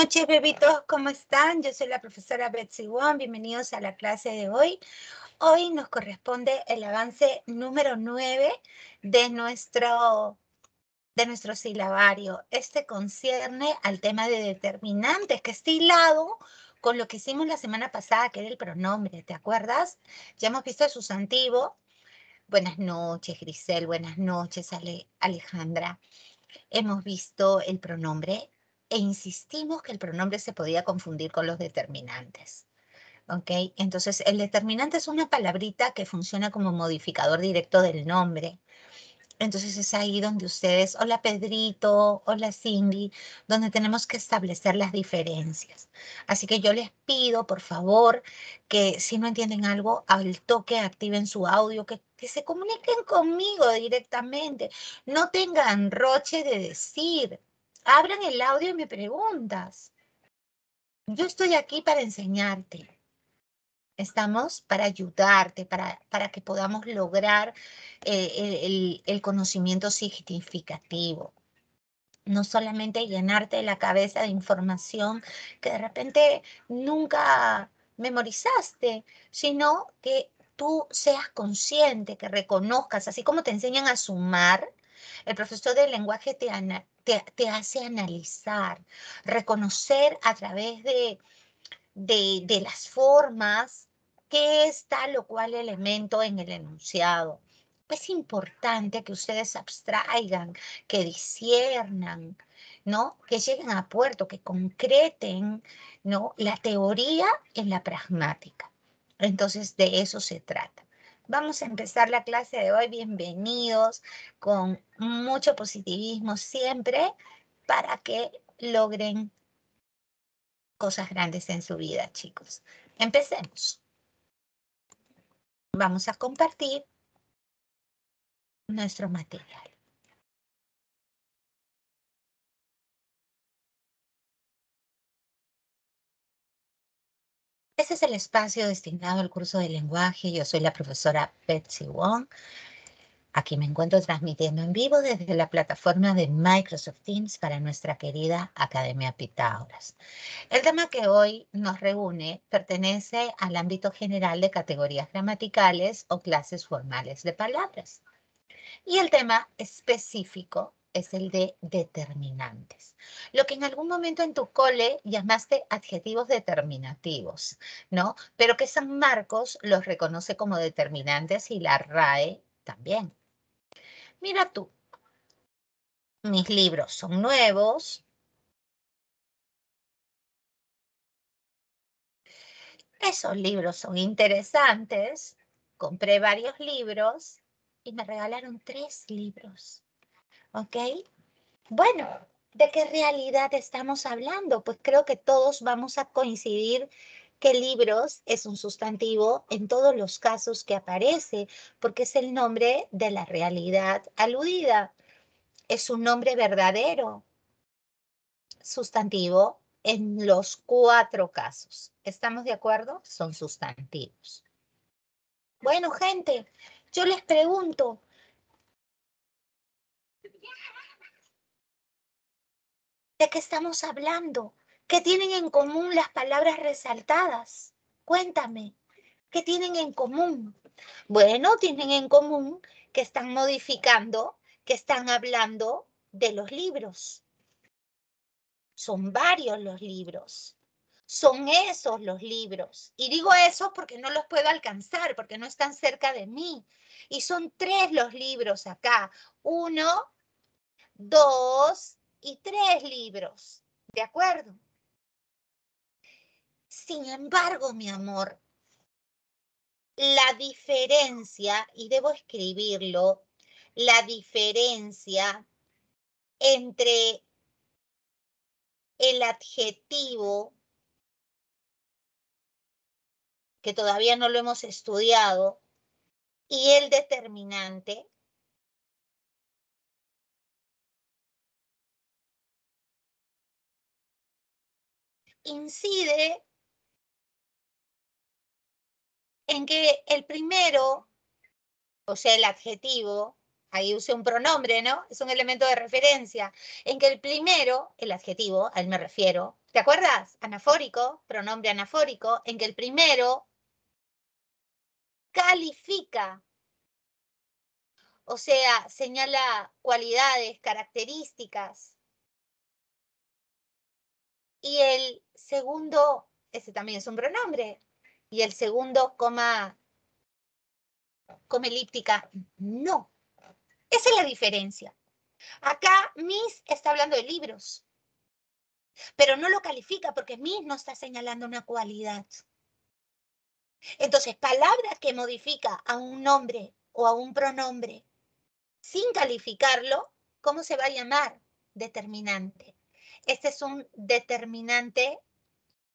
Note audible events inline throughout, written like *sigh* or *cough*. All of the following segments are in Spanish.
noches, bebitos, ¿cómo están? Yo soy la profesora Betsy Wong, bienvenidos a la clase de hoy. Hoy nos corresponde el avance número 9 de nuestro, de nuestro silabario. Este concierne al tema de determinantes, que está hilado con lo que hicimos la semana pasada, que era el pronombre, ¿te acuerdas? Ya hemos visto el sustantivo. Buenas noches, Grisel, buenas noches, Alejandra. Hemos visto el pronombre e insistimos que el pronombre se podía confundir con los determinantes. ¿Ok? Entonces, el determinante es una palabrita que funciona como modificador directo del nombre. Entonces es ahí donde ustedes, hola Pedrito, hola Cindy, donde tenemos que establecer las diferencias. Así que yo les pido, por favor, que si no entienden algo, al toque activen su audio, que, que se comuniquen conmigo directamente. No tengan roche de decir, abran el audio y me preguntas. Yo estoy aquí para enseñarte. Estamos para ayudarte, para, para que podamos lograr eh, el, el conocimiento significativo. No solamente llenarte la cabeza de información que de repente nunca memorizaste, sino que tú seas consciente, que reconozcas, así como te enseñan a sumar, el profesor de lenguaje te, te, hace analizar, reconocer a través de, de, de las formas qué está lo cual elemento en el enunciado. Es importante que ustedes abstraigan, que disiernan, ¿no? Que lleguen a puerto, que concreten, ¿no? La teoría en la pragmática. Entonces, de eso se trata. Vamos a empezar la clase de hoy. Bienvenidos con mucho positivismo siempre para que logren cosas grandes en su vida, chicos. Empecemos. Vamos a compartir nuestro material. Este es el espacio destinado al curso de lenguaje. Yo soy la profesora Betsy Wong. Aquí me encuentro transmitiendo en vivo desde la plataforma de Microsoft Teams para nuestra querida Academia Pitágoras. El tema que hoy nos reúne pertenece al ámbito general de categorías gramaticales o clases formales de palabras. Y el tema específico es el de determinantes. Lo que en algún momento en tu cole llamaste adjetivos determinativos, ¿no? Pero que San Marcos los reconoce como determinantes y la RAE también. Mira tú, mis libros son nuevos. Esos libros son interesantes. Compré varios libros y me regalaron tres libros. ¿Ok? Bueno, ¿de qué realidad estamos hablando? Pues creo que todos vamos a coincidir que libros es un sustantivo en todos los casos que aparece, porque es el nombre de la realidad aludida. Es un nombre verdadero, sustantivo en los cuatro casos. ¿Estamos de acuerdo? Son sustantivos. Bueno, gente, yo les pregunto, ¿De qué estamos hablando? ¿Qué tienen en común las palabras resaltadas? Cuéntame, ¿qué tienen en común? Bueno, tienen en común que están modificando, que están hablando de los libros. Son varios los libros. Son esos los libros. Y digo eso porque no los puedo alcanzar, porque no están cerca de mí. Y son tres los libros acá. Uno, dos y tres libros. ¿De acuerdo? Sin embargo, mi amor, la diferencia, y debo escribirlo, la diferencia entre el adjetivo, que todavía no lo hemos estudiado, y el determinante incide en que el primero, o sea, el adjetivo, ahí usé un pronombre, ¿no? Es un elemento de referencia, en que el primero, el adjetivo, a él me refiero, ¿te acuerdas? Anafórico, pronombre anafórico, en que el primero califica, o sea, señala cualidades, características. Y el segundo, ese también es un pronombre, y el segundo, coma, coma elíptica, no. Esa es la diferencia. Acá Miss está hablando de libros, pero no lo califica porque Miss no está señalando una cualidad. Entonces, palabra que modifica a un nombre o a un pronombre sin calificarlo, ¿cómo se va a llamar? Determinante. Este es un determinante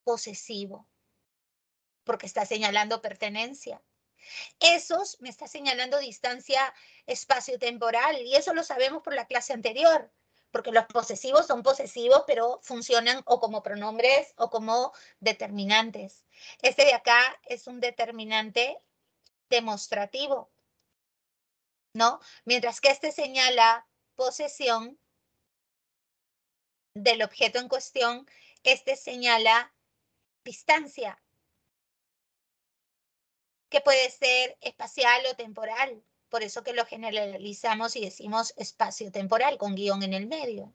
posesivo, porque está señalando pertenencia. Esos me está señalando distancia espacio-temporal y eso lo sabemos por la clase anterior, porque los posesivos son posesivos, pero funcionan o como pronombres o como determinantes. Este de acá es un determinante demostrativo, ¿no? Mientras que este señala posesión del objeto en cuestión, este señala distancia, que puede ser espacial o temporal. Por eso que lo generalizamos y decimos espacio-temporal con guion en el medio.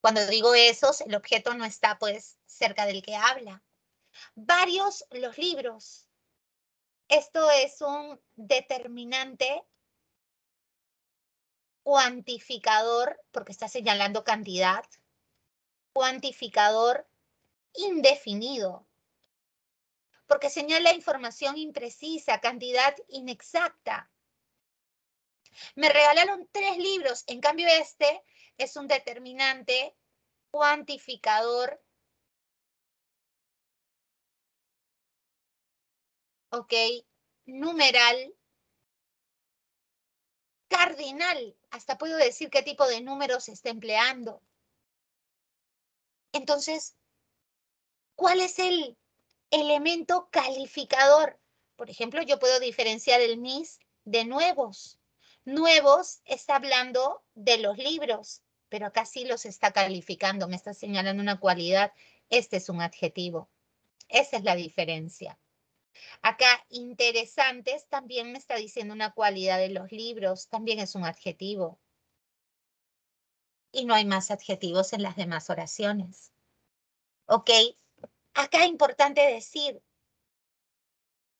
Cuando digo eso, el objeto no está pues cerca del que habla. Varios los libros. Esto es un determinante cuantificador, porque está señalando cantidad, cuantificador indefinido, porque señala información imprecisa, cantidad inexacta. Me regalaron tres libros, en cambio este es un determinante cuantificador. Ok, numeral, cardinal, hasta puedo decir qué tipo de números está empleando. Entonces, ¿cuál es el elemento calificador. Por ejemplo, yo puedo diferenciar el MIS de nuevos. Nuevos está hablando de los libros, pero acá sí los está calificando, me está señalando una cualidad. Este es un adjetivo. Esa es la diferencia. Acá, interesantes, también me está diciendo una cualidad de los libros, también es un adjetivo. Y no hay más adjetivos en las demás oraciones. ¿Ok? Acá es importante decir,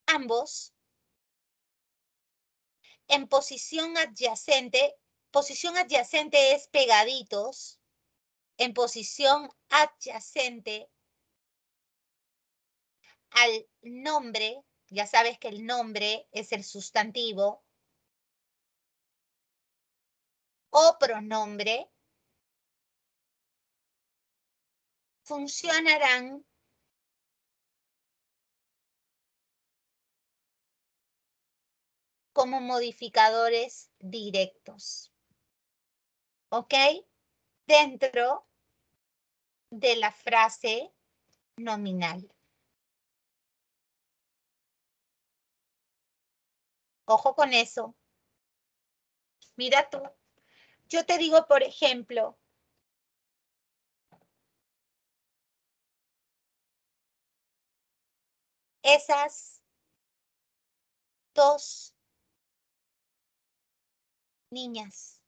ambos en posición adyacente, posición adyacente es pegaditos, en posición adyacente al nombre, ya sabes que el nombre es el sustantivo, o pronombre, funcionarán como modificadores directos. ¿Ok? Dentro de la frase nominal. Ojo con eso. Mira tú. Yo te digo, por ejemplo, esas dos niñas.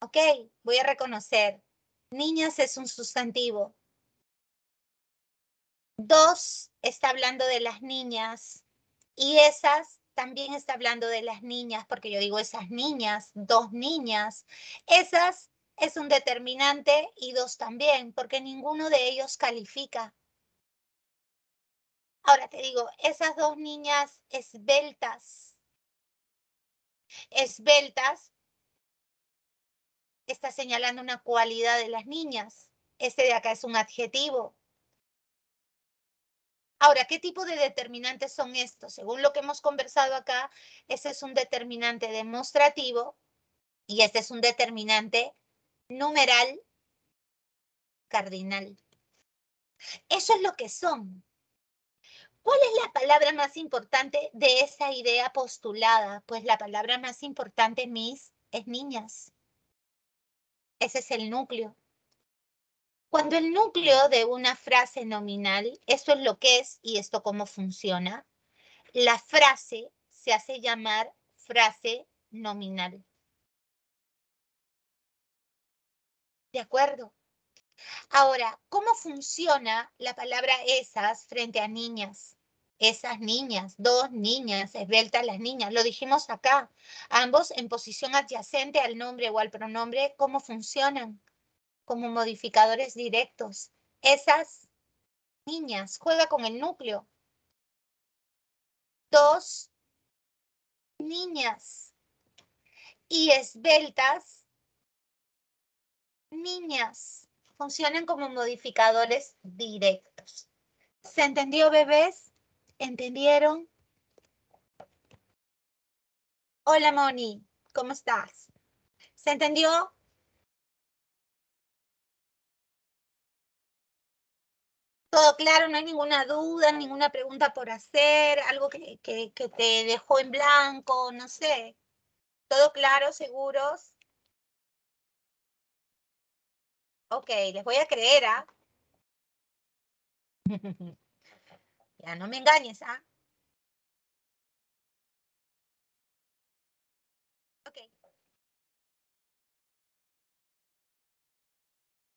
Ok, voy a reconocer. Niñas es un sustantivo. Dos está hablando de las niñas y esas también está hablando de las niñas, porque yo digo esas niñas, dos niñas. Esas es un determinante y dos también, porque ninguno de ellos califica. Ahora te digo, esas dos niñas esbeltas esbeltas, está señalando una cualidad de las niñas. Este de acá es un adjetivo. Ahora, ¿qué tipo de determinantes son estos? Según lo que hemos conversado acá, ese es un determinante demostrativo y este es un determinante numeral cardinal. Eso es lo que son. ¿Cuál es la palabra más importante de esa idea postulada? Pues la palabra más importante, Miss, es niñas. Ese es el núcleo. Cuando el núcleo de una frase nominal, esto es lo que es y esto cómo funciona, la frase se hace llamar frase nominal. ¿De acuerdo? Ahora, ¿cómo funciona la palabra esas frente a niñas? Esas niñas, dos niñas, esbeltas las niñas, lo dijimos acá, ambos en posición adyacente al nombre o al pronombre, ¿cómo funcionan? Como modificadores directos. Esas niñas, juega con el núcleo. Dos niñas y esbeltas niñas funcionan como modificadores directos. ¿Se entendió, bebés? ¿Entendieron? Hola, Moni. ¿Cómo estás? ¿Se entendió? Todo claro, no hay ninguna duda, ninguna pregunta por hacer, algo que, que, te dejó en blanco, no sé. ¿Todo claro, seguros? Ok, les voy a creer, ¿ah? *laughs* ya no me engañes, ¿ah?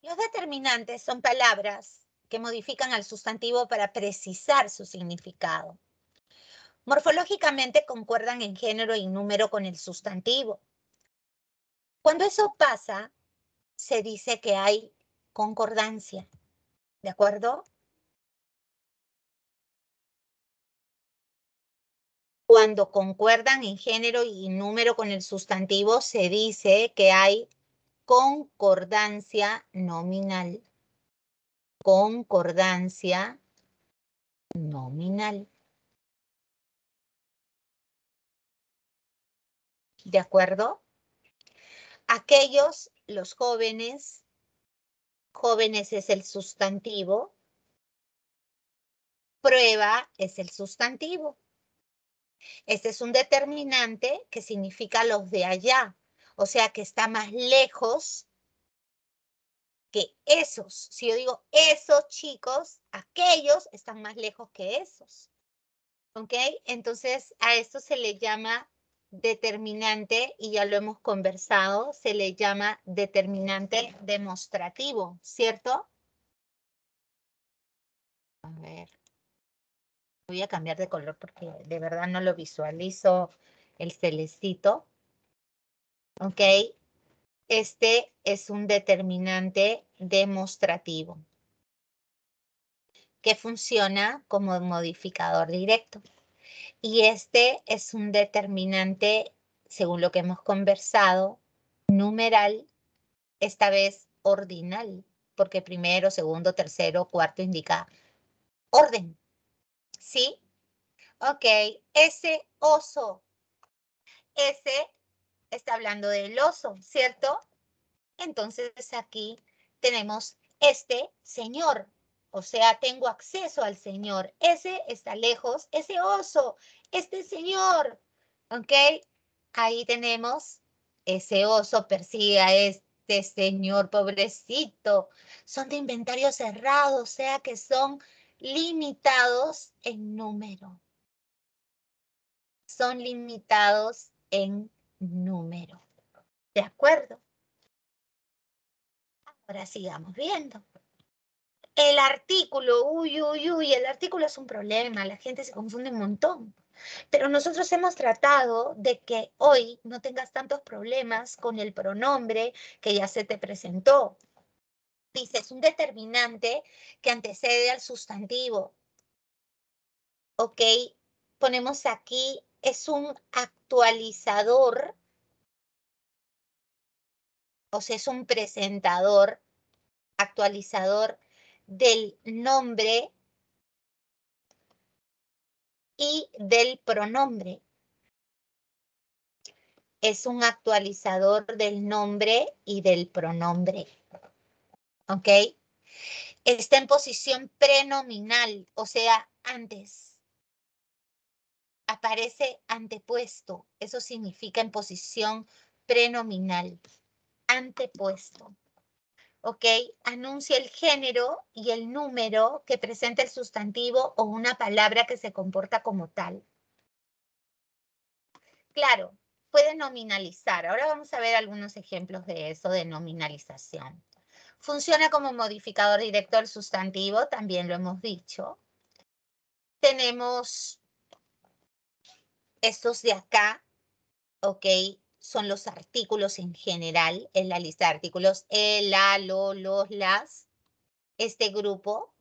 Los determinantes son palabras que modifican al sustantivo para precisar su significado. Morfológicamente concuerdan en género y número con el sustantivo. Cuando eso pasa, se dice que hay concordancia. ¿De acuerdo? Cuando concuerdan en género y número con el sustantivo, se dice que hay concordancia nominal. Concordancia nominal. ¿De acuerdo? Aquellos los jóvenes, jóvenes es el sustantivo, prueba es el sustantivo. Este es un determinante que significa los de allá, o sea que está más lejos que esos. Si yo digo esos chicos, aquellos están más lejos que esos. ¿Ok? Entonces a esto se le llama determinante, y ya lo hemos conversado, se le llama determinante demostrativo, ¿cierto? A ver. Voy a cambiar de color porque de verdad no lo visualizo el celestito. ¿Ok? Este es un determinante demostrativo que funciona como modificador directo. Y este es un determinante, según lo que hemos conversado, numeral, esta vez ordinal, porque primero, segundo, tercero, cuarto indica orden. ¿Sí? Ok, ese oso, ese está hablando del oso, ¿cierto? Entonces aquí tenemos este señor, o sea, tengo acceso al Señor. Ese está lejos, ese oso, este Señor. ¿Ok? Ahí tenemos ese oso persigue a este Señor pobrecito. Son de inventario cerrado, o sea que son limitados en número. Son limitados en número. ¿De acuerdo? Ahora sigamos viendo. El artículo, uy, uy, uy, el artículo es un problema, la gente se confunde un montón. Pero nosotros hemos tratado de que hoy no tengas tantos problemas con el pronombre que ya se te presentó. Dice, es un determinante que antecede al sustantivo. Ok, ponemos aquí, es un actualizador, o sea, es un presentador, actualizador del nombre y del pronombre. Es un actualizador del nombre y del pronombre. ¿Ok? Está en posición prenominal, o sea, antes. Aparece antepuesto. Eso significa en posición prenominal. Antepuesto. ¿Ok? Anuncia el género y el número que presenta el sustantivo o una palabra que se comporta como tal. Claro, puede nominalizar. Ahora vamos a ver algunos ejemplos de eso, de nominalización. Funciona como modificador directo del sustantivo, también lo hemos dicho. Tenemos estos de acá, ¿ok? Son los artículos en general, en la lista de artículos, el, la, lo, los, las. Este grupo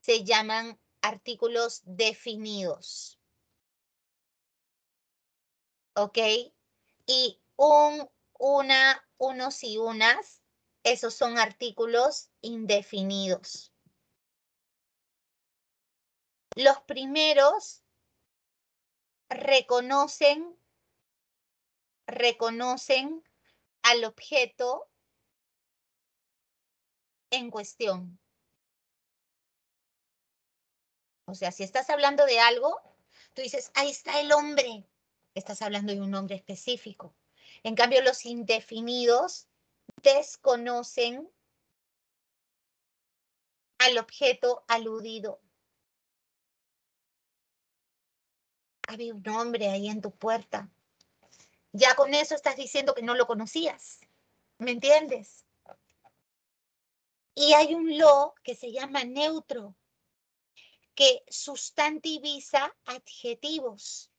se llaman artículos definidos. ¿Ok? Y un, una, unos y unas, esos son artículos indefinidos. Los primeros reconocen, reconocen al objeto en cuestión. O sea, si estás hablando de algo, tú dices, ahí está el hombre. Estás hablando de un hombre específico. En cambio, los indefinidos desconocen al objeto aludido. Había un hombre ahí en tu puerta. Ya con eso estás diciendo que no lo conocías. ¿Me entiendes? Y hay un lo que se llama neutro, que sustantiviza adjetivos.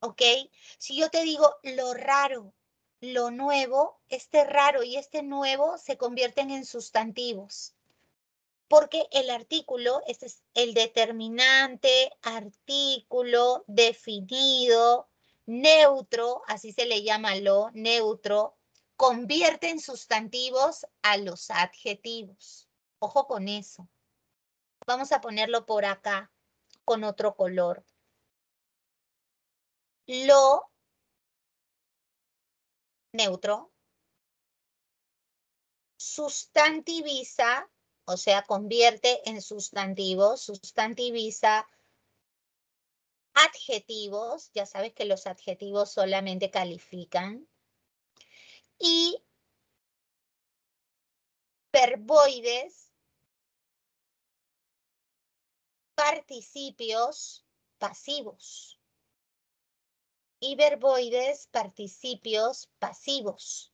¿Ok? Si yo te digo lo raro, lo nuevo, este raro y este nuevo se convierten en sustantivos porque el artículo, este es el determinante, artículo definido, neutro, así se le llama lo, neutro, convierte en sustantivos a los adjetivos. Ojo con eso. Vamos a ponerlo por acá con otro color. Lo neutro sustantiviza o sea, convierte en sustantivos, sustantiviza adjetivos, ya sabes que los adjetivos solamente califican, y verboides, participios pasivos. Y verboides, participios pasivos.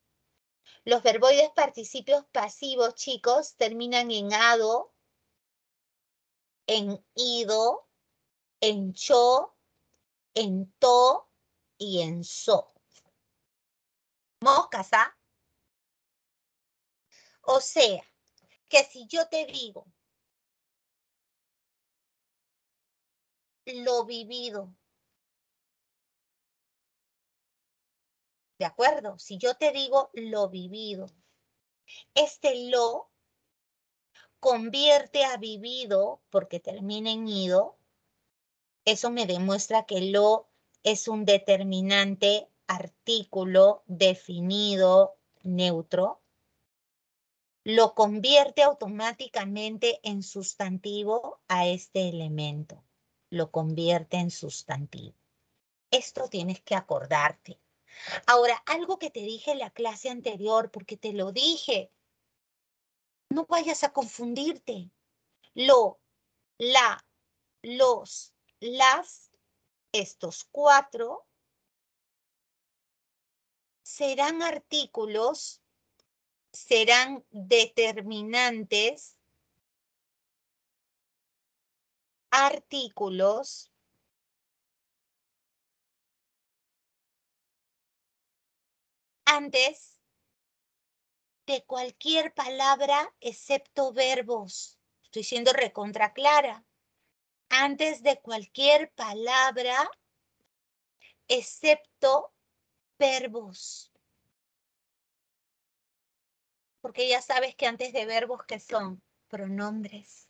Los verboides participios pasivos, chicos, terminan en ado, en ido, en cho, en to y en so. Moscas, ¿ah? O sea, que si yo te digo lo vivido, ¿De acuerdo? Si yo te digo lo vivido, este lo convierte a vivido porque termina en ido, eso me demuestra que lo es un determinante artículo definido neutro, lo convierte automáticamente en sustantivo a este elemento, lo convierte en sustantivo. Esto tienes que acordarte. Ahora, algo que te dije en la clase anterior, porque te lo dije, no vayas a confundirte. Lo, la, los, las, estos cuatro serán artículos, serán determinantes, artículos antes de cualquier palabra excepto verbos. Estoy siendo recontra clara. Antes de cualquier palabra excepto verbos. Porque ya sabes que antes de verbos que son pronombres.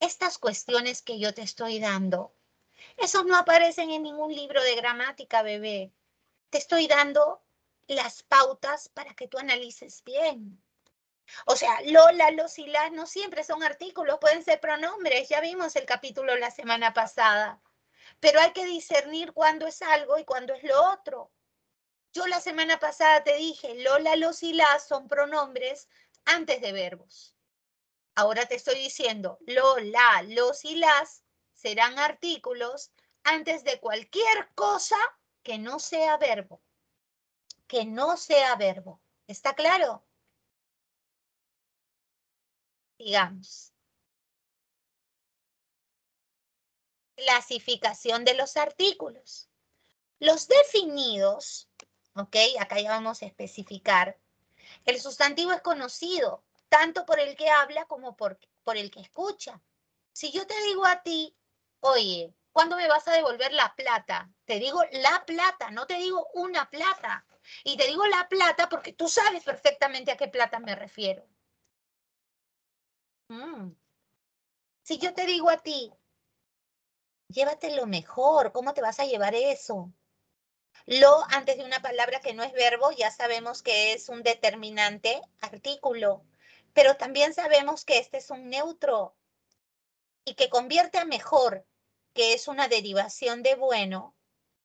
Estas cuestiones que yo te estoy dando, esos no aparecen en ningún libro de gramática, bebé te estoy dando las pautas para que tú analices bien. O sea, Lola, los y las no siempre son artículos, pueden ser pronombres. Ya vimos el capítulo la semana pasada. Pero hay que discernir cuándo es algo y cuándo es lo otro. Yo la semana pasada te dije, Lola, los y las son pronombres antes de verbos. Ahora te estoy diciendo, Lola, los y las serán artículos antes de cualquier cosa que no sea verbo. Que no sea verbo. ¿Está claro? Digamos. Clasificación de los artículos. Los definidos, ¿ok? Acá ya vamos a especificar. El sustantivo es conocido tanto por el que habla como por, por el que escucha. Si yo te digo a ti, oye, ¿cuándo me vas a devolver la plata? Te digo la plata, no te digo una plata. Y te digo la plata porque tú sabes perfectamente a qué plata me refiero. Mm. Si yo te digo a ti, llévate lo mejor, ¿cómo te vas a llevar eso? Lo antes de una palabra que no es verbo, ya sabemos que es un determinante artículo, pero también sabemos que este es un neutro y que convierte a mejor, que es una derivación de bueno,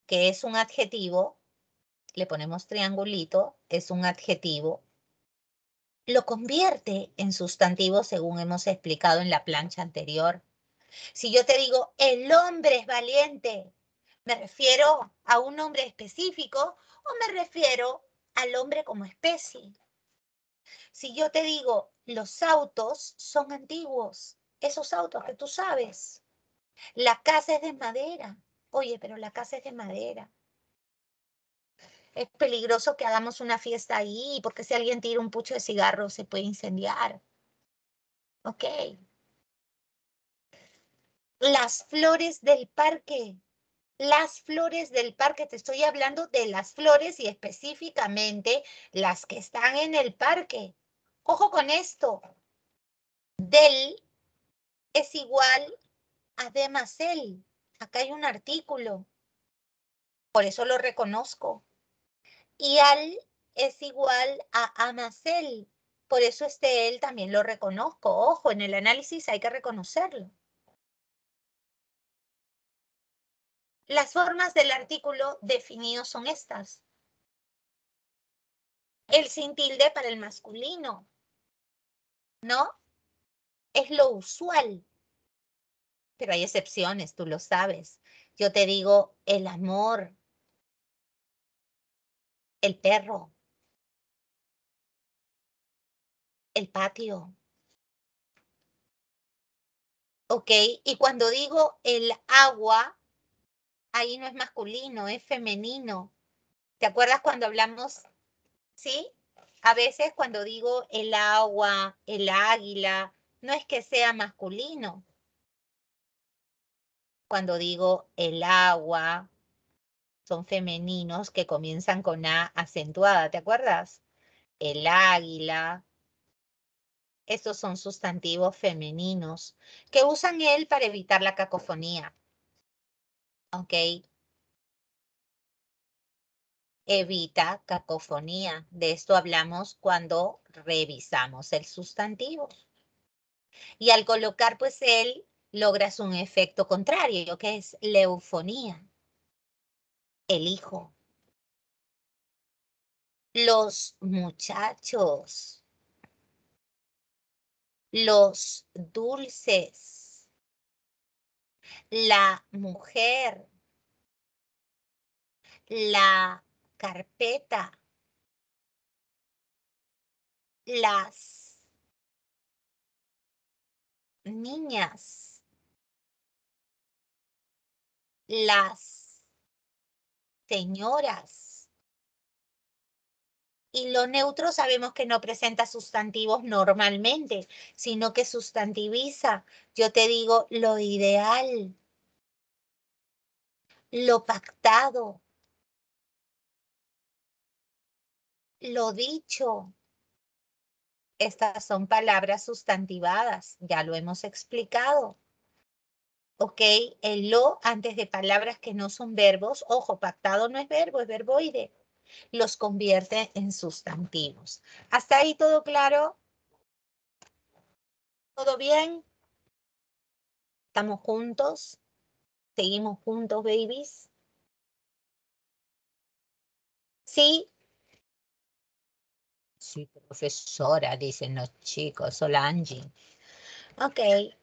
que es un adjetivo, le ponemos triangulito, es un adjetivo, lo convierte en sustantivo según hemos explicado en la plancha anterior. Si yo te digo, el hombre es valiente, ¿me refiero a un hombre específico o me refiero al hombre como especie? Si yo te digo, los autos son antiguos, esos autos que tú sabes, la casa es de madera. Oye, pero la casa es de madera es peligroso que hagamos una fiesta ahí, porque si alguien tira un pucho de cigarro se puede incendiar. Ok. Las flores del parque. Las flores del parque, te estoy hablando de las flores y específicamente las que están en el parque. Ojo con esto. Del es igual a demacel. Acá hay un artículo. Por eso lo reconozco y al es igual a amacel. Por eso este él también lo reconozco. Ojo, en el análisis hay que reconocerlo. Las formas del artículo definido son estas. El sin tilde para el masculino, ¿no? Es lo usual. Pero hay excepciones, tú lo sabes. Yo te digo el amor, el perro, el patio. ¿Ok? Y cuando digo el agua, ahí no es masculino, es femenino. ¿Te acuerdas cuando hablamos? ¿Sí? A veces cuando digo el agua, el águila, no es que sea masculino. Cuando digo el agua, son femeninos que comienzan con A acentuada, ¿te acuerdas? El águila. Estos son sustantivos femeninos que usan él para evitar la cacofonía. ¿Ok? Evita cacofonía. De esto hablamos cuando revisamos el sustantivo. Y al colocar pues él, logras un efecto contrario, que es leufonía el hijo. Los muchachos. Los dulces. La mujer. La carpeta. Las niñas. Las señoras. Y lo neutro sabemos que no presenta sustantivos normalmente, sino que sustantiviza. Yo te digo lo ideal, lo pactado, lo dicho. Estas son palabras sustantivadas, ya lo hemos explicado. ¿Ok? El lo antes de palabras que no son verbos, ojo, pactado no es verbo, es verboide, los convierte en sustantivos. ¿Hasta ahí todo claro? ¿Todo bien? ¿Estamos juntos? ¿Seguimos juntos, babies? ¿Sí? Sí, profesora, dicen los chicos. Hola, Angie. Ok.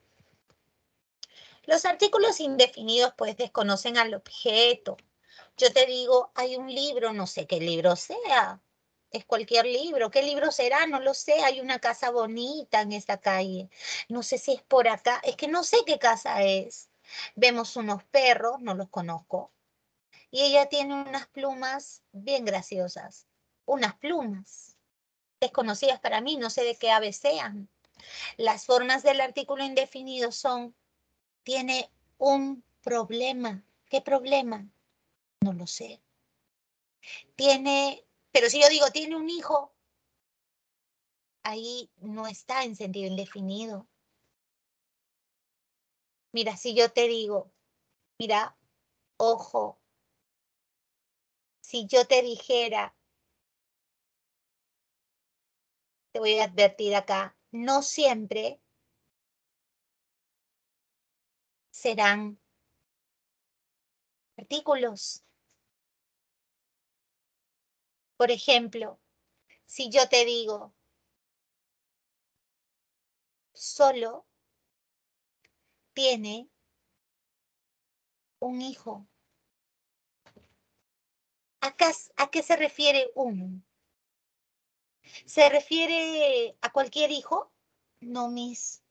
Los artículos indefinidos pues desconocen al objeto. Yo te digo, hay un libro, no sé qué libro sea. Es cualquier libro. ¿Qué libro será? No lo sé. Hay una casa bonita en esta calle. No sé si es por acá. Es que no sé qué casa es. Vemos unos perros, no los conozco. Y ella tiene unas plumas bien graciosas. Unas plumas desconocidas para mí, no sé de qué ave sean. Las formas del artículo indefinido son, tiene un problema. ¿Qué problema? No lo sé. Tiene, pero si yo digo, tiene un hijo, ahí no está en sentido indefinido. Mira, si yo te digo, mira, ojo, si yo te dijera, te voy a advertir acá, no siempre serán artículos. Por ejemplo, si yo te digo, solo tiene un hijo. ¿A qué, se refiere un? ¿Se refiere a cualquier hijo? No, mis.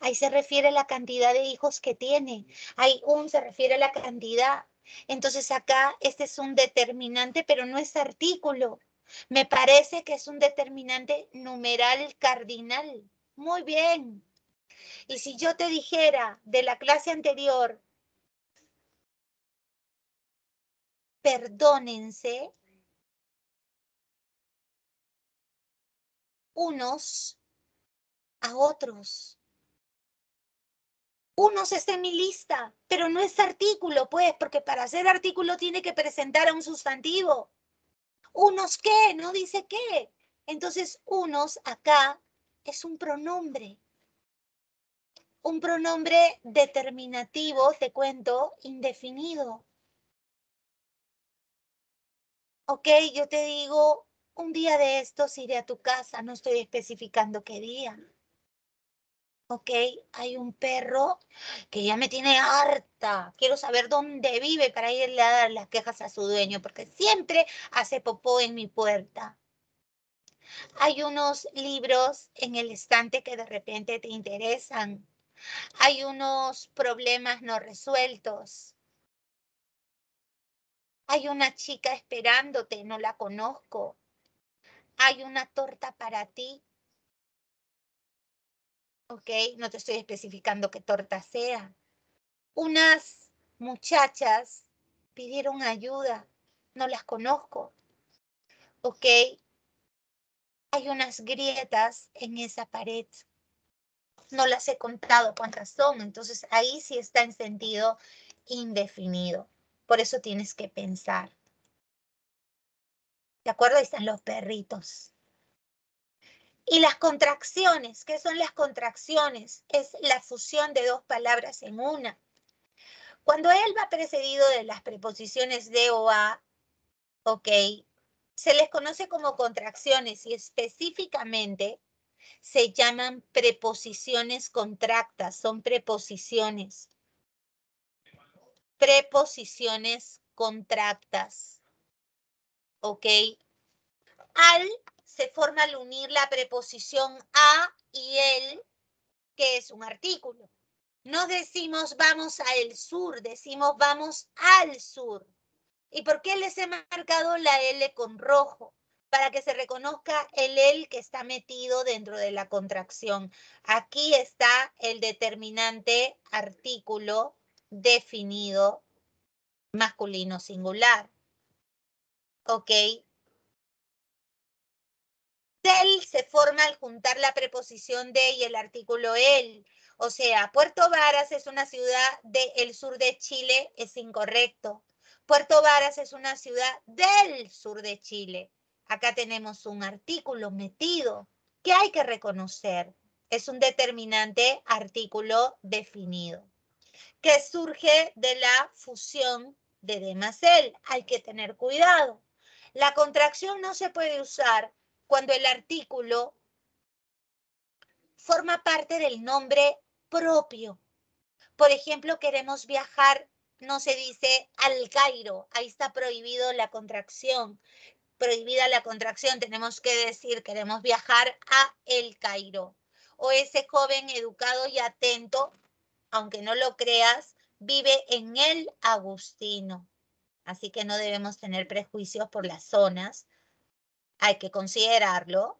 Ahí se refiere a la cantidad de hijos que tiene. Hay un se refiere a la cantidad. Entonces acá este es un determinante, pero no es artículo. Me parece que es un determinante numeral cardinal. Muy bien. Y si yo te dijera de la clase anterior, perdónense unos a otros. Unos está en mi lista, pero no es artículo, pues, porque para ser artículo tiene que presentar a un sustantivo. ¿Unos qué? No dice qué. Entonces, unos acá es un pronombre un pronombre determinativo, te cuento, indefinido. Ok, yo te digo, un día de estos iré a tu casa, no estoy especificando qué día. Ok, hay un perro que ya me tiene harta. Quiero saber dónde vive para irle a dar las quejas a su dueño, porque siempre hace popó en mi puerta. Hay unos libros en el estante que de repente te interesan. Hay unos problemas no resueltos. Hay una chica esperándote, no la conozco. Hay una torta para ti. Ok, no te estoy especificando qué torta sea. Unas muchachas pidieron ayuda, no las conozco. Ok, hay unas grietas en esa pared no las he contado cuántas son, entonces ahí sí está en sentido indefinido. Por eso tienes que pensar. ¿De acuerdo? Ahí están los perritos. Y las contracciones, ¿qué son las contracciones? Es la fusión de dos palabras en una. Cuando él va precedido de las preposiciones de o a, ok, se les conoce como contracciones y específicamente se llaman preposiciones contractas, son preposiciones. Preposiciones contractas. ¿Ok? Al se forma al unir la preposición a y el, que es un artículo. No decimos vamos al sur, decimos vamos al sur. ¿Y por qué les he marcado la L con rojo? para que se reconozca el él que está metido dentro de la contracción. Aquí está el determinante artículo definido masculino singular. ¿Ok? Se forma al juntar la preposición de y el artículo el. O sea, Puerto Varas es una ciudad del sur de Chile, es incorrecto. Puerto Varas es una ciudad del sur de Chile. Acá tenemos un artículo metido que hay que reconocer. es un determinante artículo definido que surge de la fusión de D más L. Hay que tener cuidado. La contracción no se puede usar cuando el artículo forma parte del nombre propio. Por ejemplo, queremos viajar, no se dice al Cairo, ahí está prohibido la contracción. Prohibida la contracción, tenemos que decir queremos viajar a El Cairo. O ese joven educado y atento, aunque no lo creas, vive en el Agustino. Así que no debemos tener prejuicios por las zonas. Hay que considerarlo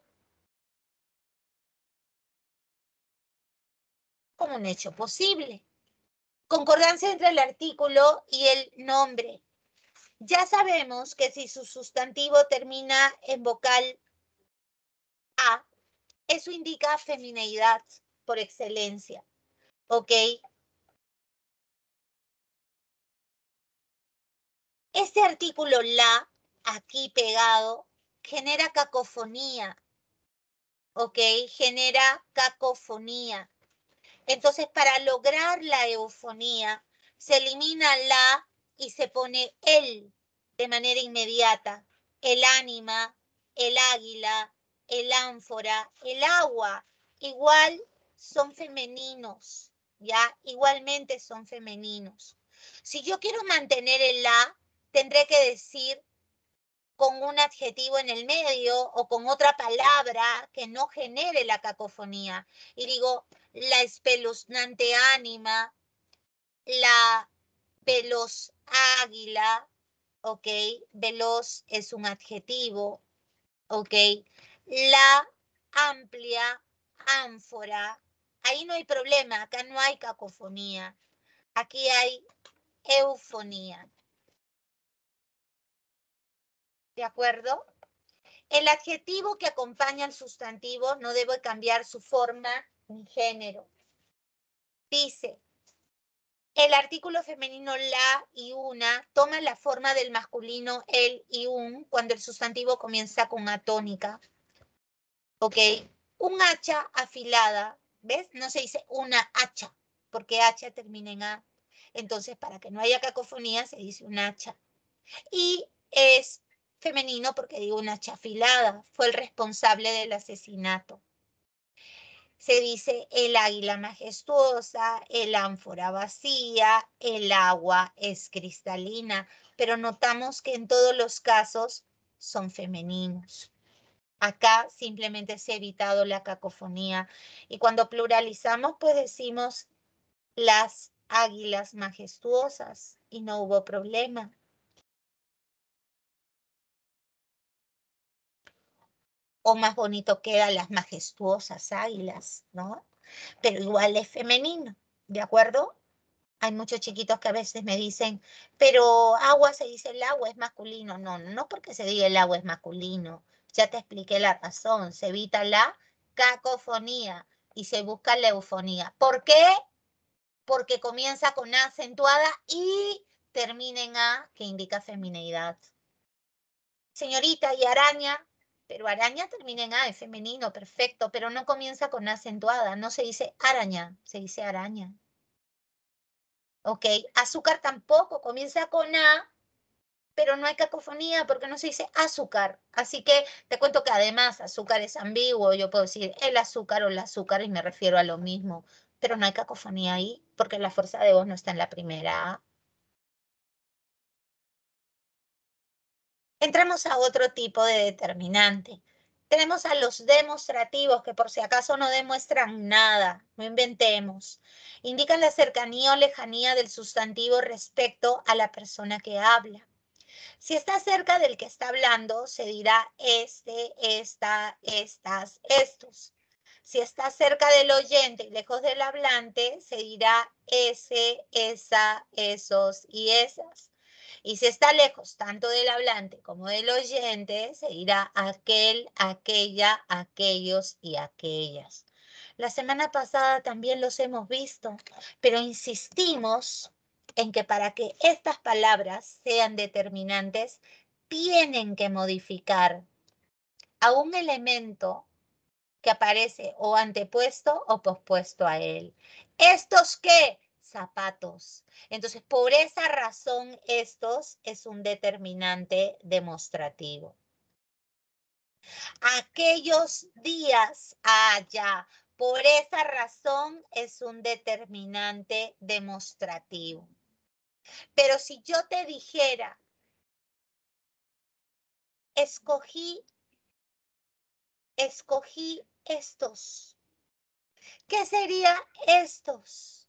como un hecho posible. Concordancia entre el artículo y el nombre. Ya sabemos que si su sustantivo termina en vocal A, eso indica femineidad por excelencia. ¿Ok? Este artículo la, aquí pegado, genera cacofonía. ¿Ok? Genera cacofonía. Entonces, para lograr la eufonía, se elimina la y se pone el de manera inmediata. El ánima, el águila, el ánfora, el agua, igual son femeninos, ¿ya? Igualmente son femeninos. Si yo quiero mantener el la, tendré que decir con un adjetivo en el medio o con otra palabra que no genere la cacofonía. Y digo, la espeluznante ánima, la veloz águila, ¿ok? Veloz es un adjetivo, ¿ok? La amplia ánfora, ahí no hay problema, acá no hay cacofonía, aquí hay eufonía. ¿De acuerdo? El adjetivo que acompaña al sustantivo no debe cambiar su forma ni género. Dice, el artículo femenino la y una toma la forma del masculino el y un cuando el sustantivo comienza con atónica. ¿Ok? Un hacha afilada, ¿ves? No se dice una hacha, porque hacha termina en A. Entonces, para que no haya cacofonía, se dice un hacha. Y es femenino porque digo una chafilada, fue el responsable del asesinato. Se dice el águila majestuosa, el ánfora vacía, el agua es cristalina, pero notamos que en todos los casos son femeninos. Acá simplemente se ha evitado la cacofonía y cuando pluralizamos pues decimos las águilas majestuosas y no hubo problema. O más bonito quedan las majestuosas águilas, ¿no? Pero igual es femenino, ¿de acuerdo? Hay muchos chiquitos que a veces me dicen, pero agua se dice el agua es masculino. No, no porque se diga el agua es masculino. Ya te expliqué la razón. Se evita la cacofonía y se busca la eufonía. ¿Por qué? Porque comienza con A acentuada y termina en A, que indica femineidad. Señorita, ¿y araña? Pero araña termina en A, es femenino, perfecto, pero no comienza con A acentuada, no se dice araña, se dice araña. Ok, azúcar tampoco, comienza con A, pero no hay cacofonía porque no se dice azúcar. Así que te cuento que además azúcar es ambiguo, yo puedo decir el azúcar o el azúcar y me refiero a lo mismo, pero no hay cacofonía ahí porque la fuerza de voz no está en la primera A. Entramos a otro tipo de determinante. Tenemos a los demostrativos que por si acaso no demuestran nada, no inventemos. Indican la cercanía o lejanía del sustantivo respecto a la persona que habla. Si está cerca del que está hablando, se dirá este, esta, estas, estos. Si está cerca del oyente y lejos del hablante, se dirá ese, esa, esos y esas. Y si está lejos tanto del hablante como del oyente, se dirá aquel, aquella, aquellos y aquellas. La semana pasada también los hemos visto, pero insistimos en que para que estas palabras sean determinantes, tienen que modificar a un elemento que aparece o antepuesto o pospuesto a él. ¿Estos qué? Zapatos. Entonces, por esa razón, estos es un determinante demostrativo. Aquellos días, allá, por esa razón es un determinante demostrativo. Pero si yo te dijera, escogí, escogí estos. ¿Qué sería estos?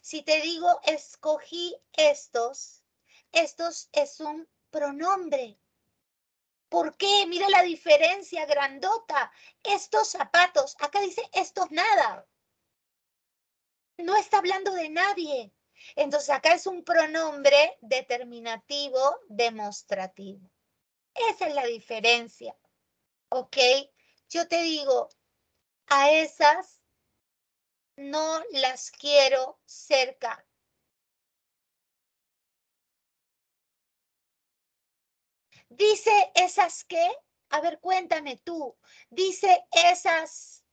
Si te digo escogí estos, estos es un pronombre. ¿Por qué? Mira la diferencia grandota. Estos zapatos, acá dice estos nada. No está hablando de nadie. Entonces acá es un pronombre determinativo demostrativo. Esa es la diferencia. ¿Ok? Yo te digo, a esas no las quiero cerca. Dice esas que, a ver, cuéntame tú, dice esas,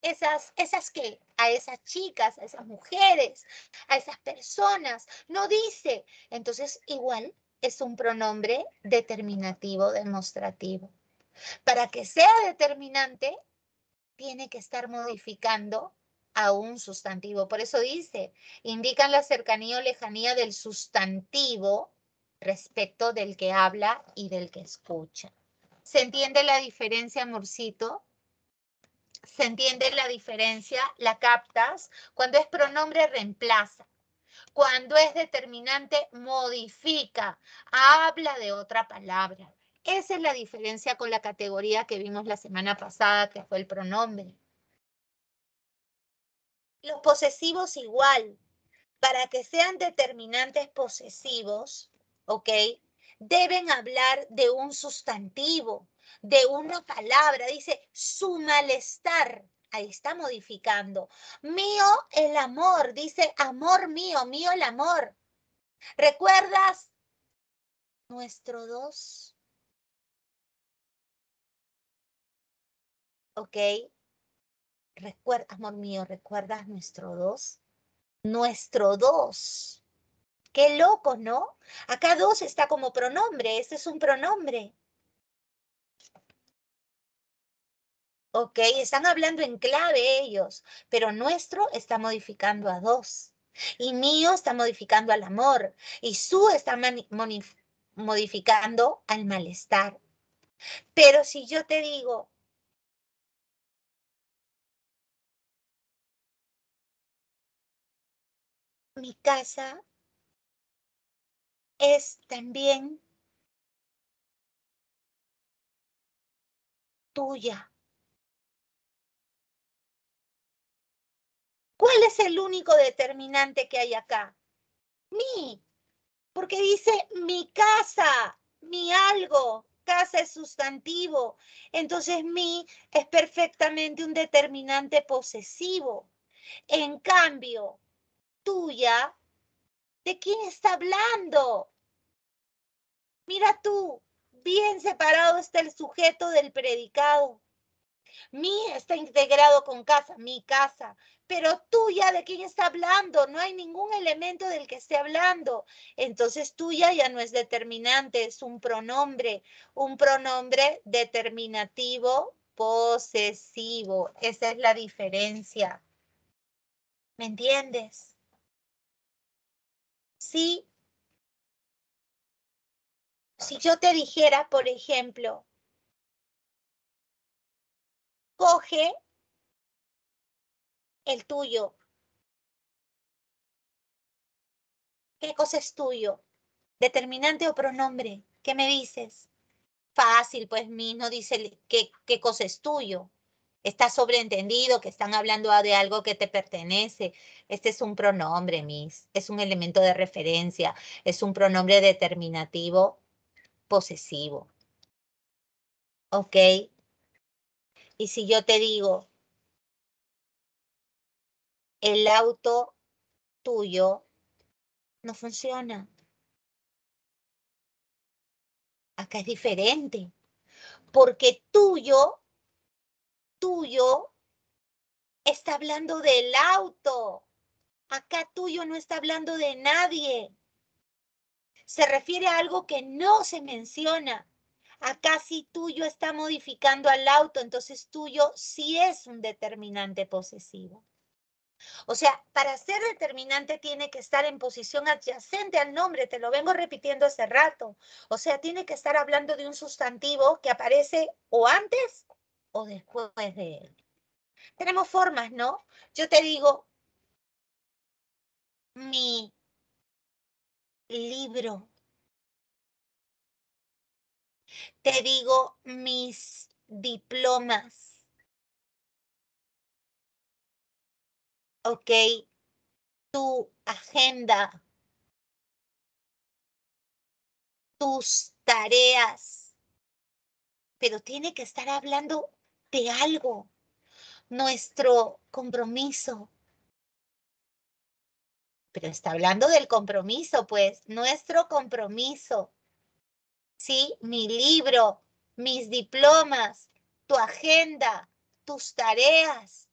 esas, esas que, a esas chicas, a esas mujeres, a esas personas, no dice. Entonces, igual es un pronombre determinativo demostrativo. Para que sea determinante, tiene que estar modificando a un sustantivo. Por eso dice, indican la cercanía o lejanía del sustantivo respecto del que habla y del que escucha. ¿Se entiende la diferencia, amorcito? ¿Se entiende la diferencia? ¿La captas? Cuando es pronombre, reemplaza. Cuando es determinante, modifica. Habla de otra palabra. Esa es la diferencia con la categoría que vimos la semana pasada, que fue el pronombre. Los posesivos igual. Para que sean determinantes posesivos, ¿ok? Deben hablar de un sustantivo, de una palabra. Dice su malestar. Ahí está modificando. Mío el amor. Dice amor mío, mío el amor. ¿Recuerdas? Nuestro dos. ¿Ok? Recuerda, amor mío, ¿recuerdas nuestro dos? Nuestro dos. Qué loco, ¿no? Acá dos está como pronombre, este es un pronombre. Ok, están hablando en clave ellos, pero nuestro está modificando a dos. Y mío está modificando al amor. Y su está modificando al malestar. Pero si yo te digo, mi casa es también tuya. ¿Cuál es el único determinante que hay acá? Mi, porque dice mi casa, mi algo, casa es sustantivo. Entonces mi es perfectamente un determinante posesivo. En cambio, tuya ¿De quién está hablando? Mira tú, bien separado está el sujeto del predicado. Mi está integrado con casa, mi casa. Pero tuya, ¿de quién está hablando? No hay ningún elemento del que esté hablando. Entonces tuya ya no es determinante, es un pronombre. Un pronombre determinativo posesivo. Esa es la diferencia. ¿Me entiendes? Si, si yo te dijera, por ejemplo, coge el tuyo. ¿Qué cosa es tuyo? ¿Determinante o pronombre? ¿Qué me dices? Fácil, pues mi no dice qué, qué cosa es tuyo. Está sobreentendido que están hablando de algo que te pertenece. Este es un pronombre, Miss. Es un elemento de referencia. Es un pronombre determinativo posesivo. ¿Ok? Y si yo te digo, el auto tuyo no funciona. Acá es diferente. Porque tuyo tuyo está hablando del auto. Acá tuyo no está hablando de nadie. Se refiere a algo que no se menciona. Acá sí tuyo está modificando al auto, entonces tuyo sí es un determinante posesivo. O sea, para ser determinante tiene que estar en posición adyacente al nombre, te lo vengo repitiendo hace rato. O sea, tiene que estar hablando de un sustantivo que aparece o antes o después de él. Tenemos formas, ¿no? Yo te digo, mi libro. Te digo, mis diplomas. ok, tu agenda, tus tareas, pero tiene que estar hablando de algo, nuestro compromiso. Pero está hablando del compromiso, pues, nuestro compromiso. ¿Sí? Mi libro, mis diplomas, tu agenda, tus tareas,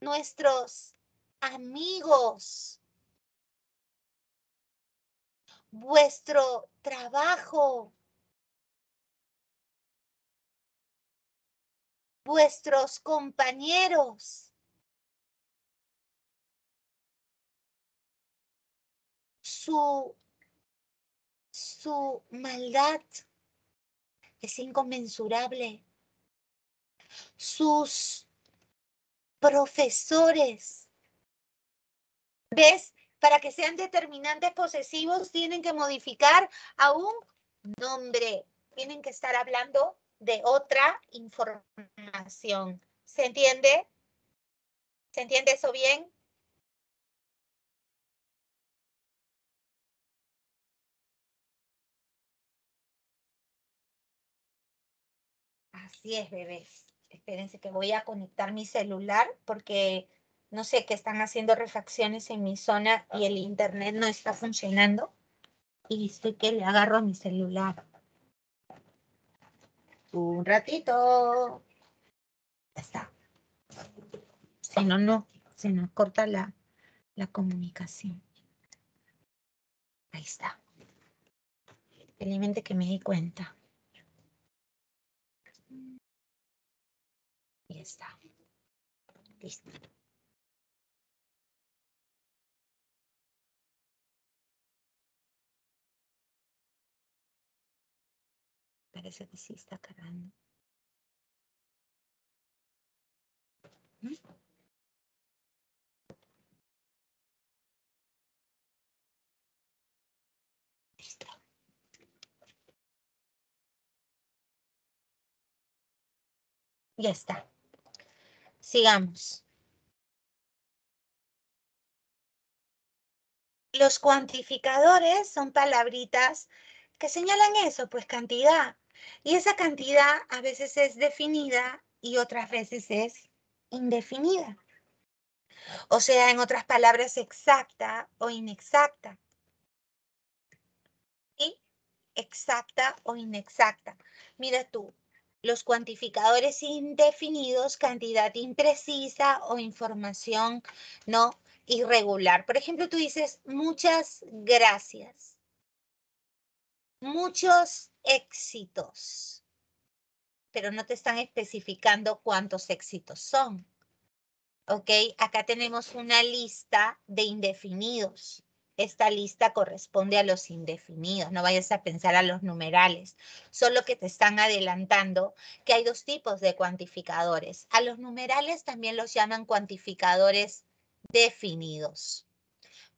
nuestros amigos, vuestro trabajo, vuestros compañeros. Su, su maldad es inconmensurable. Sus profesores ¿Ves? Para que sean determinantes posesivos tienen que modificar a un nombre. Tienen que estar hablando de otra información. ¿Se entiende? ¿Se entiende eso bien? Así es, bebés. Espérense que voy a conectar mi celular porque no sé, que están haciendo refacciones en mi zona y el internet no está funcionando. Y estoy que le agarro a mi celular. Un ratito. Ya está. Si no, no, se nos corta la, la comunicación. Ahí está. Felizmente que me di cuenta. Ahí está. Listo. Parece que sí está cargando. Listo. Ya está. Sigamos. Los cuantificadores son palabritas que señalan eso, pues cantidad. Y esa cantidad a veces es definida y otras veces es indefinida. O sea, en otras palabras, exacta o inexacta. ¿Sí? Exacta o inexacta. Mira tú, los cuantificadores indefinidos, cantidad imprecisa o información no irregular. Por ejemplo, tú dices, muchas gracias. Muchos éxitos, pero no te están especificando cuántos éxitos son. ¿Ok? Acá tenemos una lista de indefinidos. Esta lista corresponde a los indefinidos, no vayas a pensar a los numerales, solo que te están adelantando que hay dos tipos de cuantificadores. A los numerales también los llaman cuantificadores definidos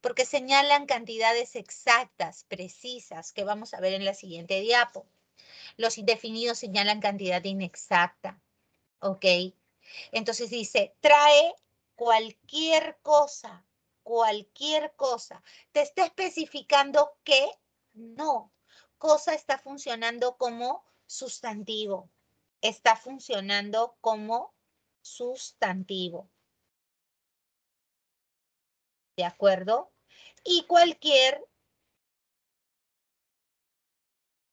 porque señalan cantidades exactas, precisas, que vamos a ver en la siguiente diapo. Los indefinidos señalan cantidad inexacta, ¿ok? Entonces dice, trae cualquier cosa, cualquier cosa. ¿Te está especificando que no? Cosa está funcionando como sustantivo. Está funcionando como sustantivo. ¿De acuerdo? Y cualquier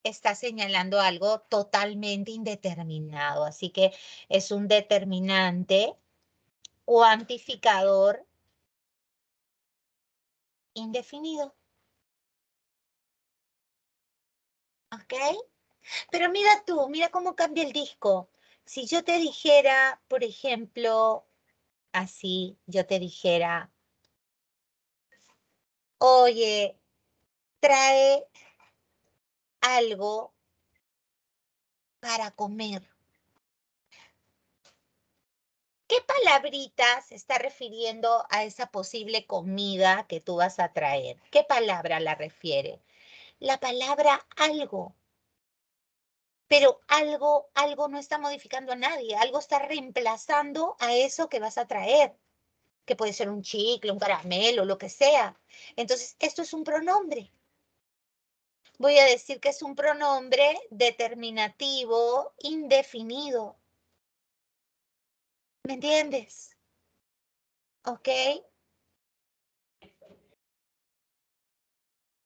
está señalando algo totalmente indeterminado. Así que es un determinante cuantificador indefinido. ¿Ok? Pero mira tú, mira cómo cambia el disco. Si yo te dijera, por ejemplo, así, yo te dijera, oye, trae algo para comer. ¿Qué palabrita se está refiriendo a esa posible comida que tú vas a traer? ¿Qué palabra la refiere? La palabra algo. Pero algo, algo no está modificando a nadie, algo está reemplazando a eso que vas a traer, que puede ser un chicle, un caramelo, lo que sea. Entonces, esto es un pronombre. Voy a decir que es un pronombre determinativo indefinido. ¿Me entiendes? ¿Ok?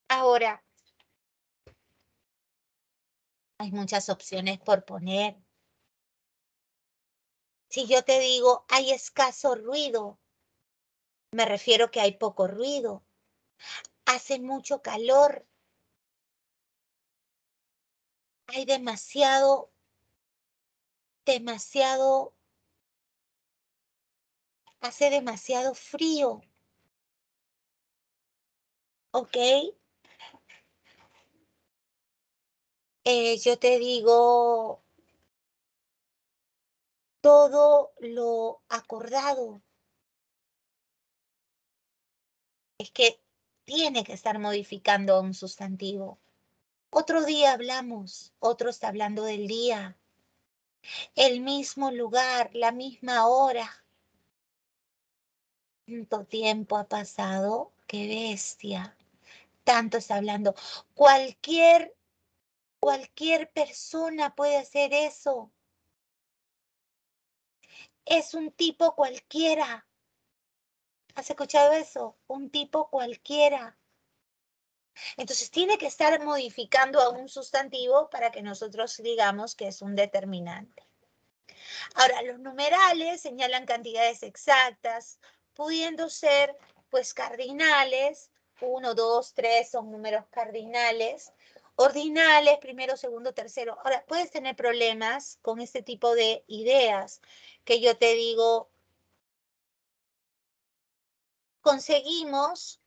Ahora, hay muchas opciones por poner. Si yo te digo hay escaso ruido, me refiero que hay poco ruido. Hace mucho calor. Hay demasiado, demasiado hace demasiado frío. ¿Ok? Eh, yo te digo todo lo acordado. Es que tiene que estar modificando un sustantivo. Otro día hablamos, otro está hablando del día. El mismo lugar, la misma hora tanto tiempo ha pasado, qué bestia. Tanto está hablando. Cualquier, cualquier persona puede hacer eso. Es un tipo cualquiera. ¿Has escuchado eso? Un tipo cualquiera. Entonces tiene que estar modificando a un sustantivo para que nosotros digamos que es un determinante. Ahora, los numerales señalan cantidades exactas, pudiendo ser pues cardinales, 1, 2, 3 son números cardinales, ordinales, primero, segundo, tercero. Ahora, puedes tener problemas con este tipo de ideas que yo te digo, conseguimos,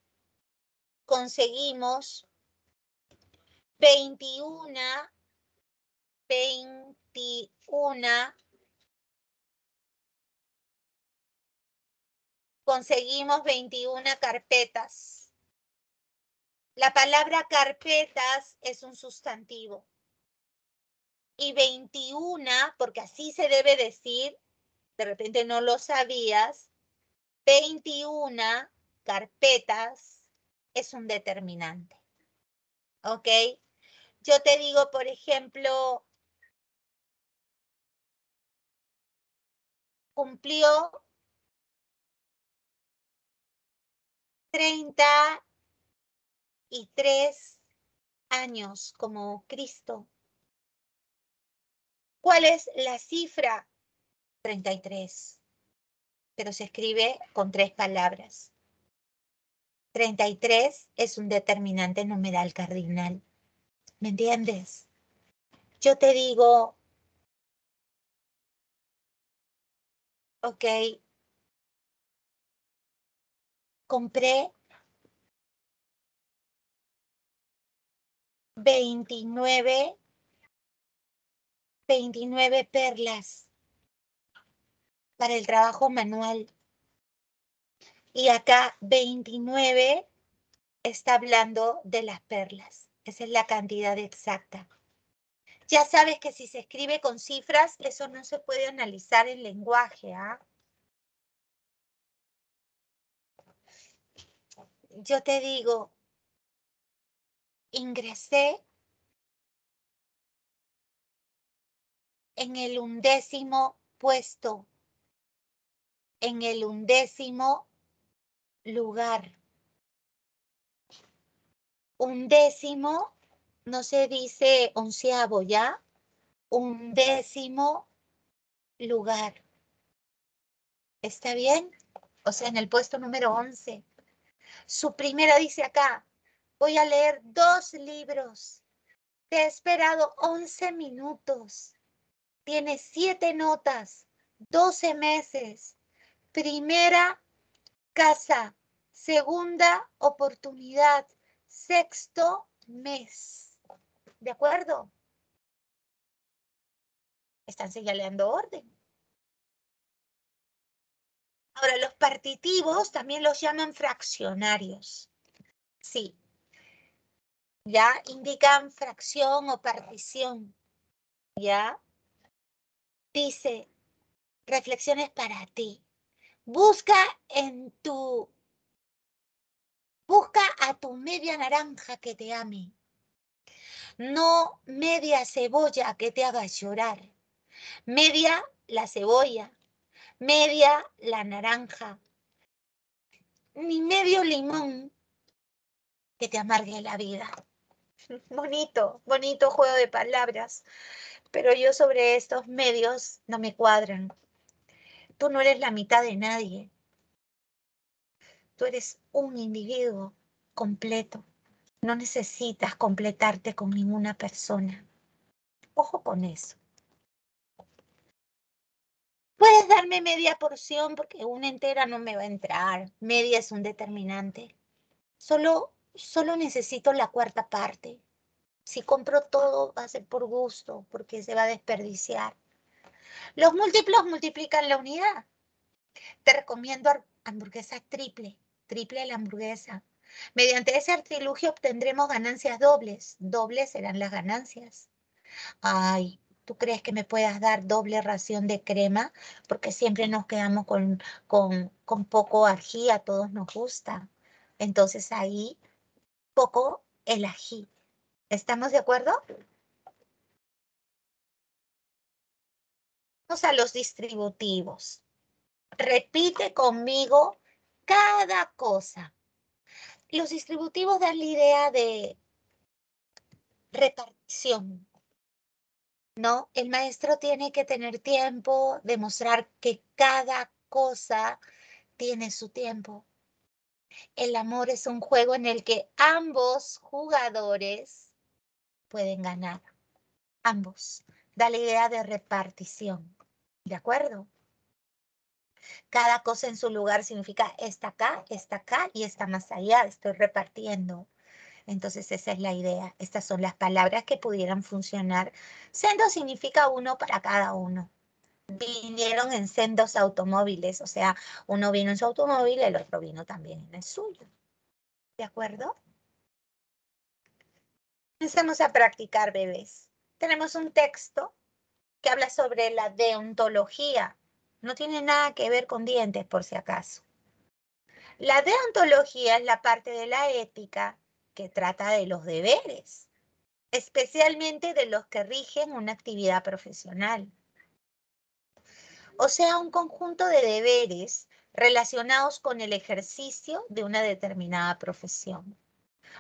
conseguimos 21, 21 conseguimos 21 carpetas. La palabra carpetas es un sustantivo. Y 21, porque así se debe decir, de repente no lo sabías, 21 carpetas es un determinante. ¿Ok? Yo te digo, por ejemplo, cumplió 33 años como Cristo. ¿Cuál es la cifra? 33. Pero se escribe con tres palabras. 33 es un determinante numeral cardinal. ¿Me entiendes? Yo te digo, ok, compré 29, 29 perlas para el trabajo manual. Y acá 29 está hablando de las perlas. Esa es la cantidad exacta. Ya sabes que si se escribe con cifras, eso no se puede analizar en lenguaje. ¿ah? yo te digo, ingresé en el undécimo puesto, en el undécimo lugar. Undécimo no se dice onceavo ya, un décimo lugar. ¿Está bien? O sea, en el puesto número 11. Su primera dice acá, voy a leer dos libros. Te he esperado 11 minutos. Tiene siete notas, 12 meses. Primera casa, segunda oportunidad, sexto mes. ¿De acuerdo? Están señalando orden. Ahora, los partitivos también los llaman fraccionarios. Sí. Ya indican fracción o partición. ¿Ya? Dice, reflexiones para ti. Busca en tu... Busca a tu media naranja que te ame. No media cebolla que te haga llorar. Media la cebolla. Media la naranja. Ni medio limón que te amargue la vida. Bonito, bonito juego de palabras. Pero yo sobre estos medios no me cuadran. Tú no eres la mitad de nadie. Tú eres un individuo completo. No necesitas completarte con ninguna persona. Ojo con eso. Puedes darme media porción porque una entera no me va a entrar. Media es un determinante. Solo, solo necesito la cuarta parte. Si compro todo va a ser por gusto, porque se va a desperdiciar. Los múltiplos multiplican la unidad. Te recomiendo hamburguesa triple, triple la hamburguesa. Mediante ese artilugio obtendremos ganancias dobles. Dobles serán las ganancias. Ay, ¿tú crees que me puedas dar doble ración de crema? Porque siempre nos quedamos con, con, con poco ají, a todos nos gusta. Entonces ahí, poco el ají. ¿Estamos de acuerdo? A los distributivos. Repite conmigo cada cosa. Los distributivos dan la idea de repartición. ¿No? El maestro tiene que tener tiempo, demostrar que cada cosa tiene su tiempo. El amor es un juego en el que ambos jugadores pueden ganar. Ambos. Da la idea de repartición. ¿De acuerdo? Cada cosa en su lugar significa esta acá, esta acá y esta más allá. Estoy repartiendo. Entonces esa es la idea. Estas son las palabras que pudieran funcionar. Sendo significa uno para cada uno. Vinieron en sendos automóviles, o sea, uno vino en su automóvil, el otro vino también en el suyo. ¿De acuerdo? Empecemos a practicar, bebés. Tenemos un texto que habla sobre la deontología. No tiene nada que ver con dientes, por si acaso. La deontología es la parte de la ética que trata de los deberes, especialmente de los que rigen una actividad profesional. O sea, un conjunto de deberes relacionados con el ejercicio de una determinada profesión.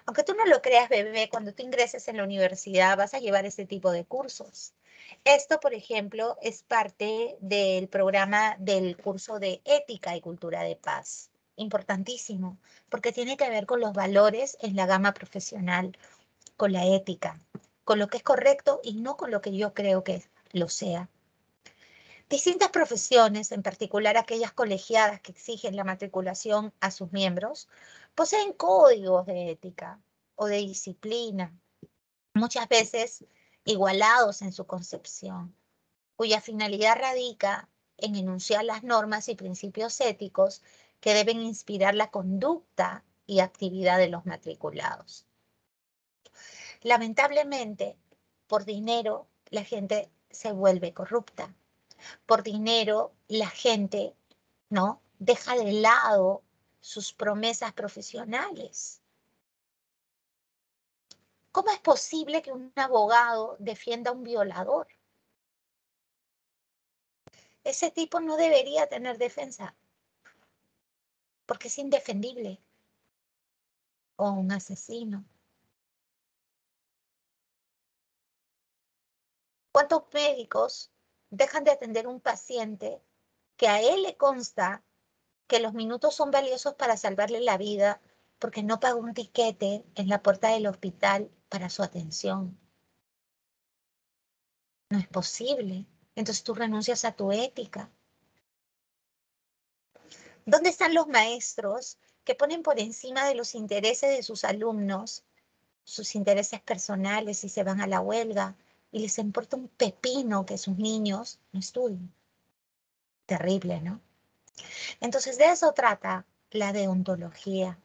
Aunque tú no lo creas, bebé, cuando tú ingreses en la universidad vas a llevar este tipo de cursos. Esto, por ejemplo, es parte del programa del curso de ética y cultura de paz. Importantísimo, porque tiene que ver con los valores en la gama profesional, con la ética, con lo que es correcto y no con lo que yo creo que lo sea. Distintas profesiones, en particular aquellas colegiadas que exigen la matriculación a sus miembros, poseen códigos de ética o de disciplina, muchas veces igualados en su concepción, cuya finalidad radica en enunciar las normas y principios éticos que deben inspirar la conducta y actividad de los matriculados. Lamentablemente, por dinero, la gente se vuelve corrupta. Por dinero, la gente, ¿no? Deja de lado sus promesas profesionales. ¿Cómo es posible que un abogado defienda a un violador? Ese tipo no debería tener defensa, porque es indefendible. O un asesino. ¿Cuántos médicos dejan de atender un paciente que a él le consta que los minutos son valiosos para salvarle la vida porque no pagó un tiquete en la puerta del hospital para su atención? No es posible. Entonces tú renuncias a tu ética. ¿Dónde están los maestros que ponen por encima de los intereses de sus alumnos sus intereses personales y se van a la huelga y les importa un pepino que sus niños no estudien? Terrible, ¿no? Entonces de eso trata la deontología.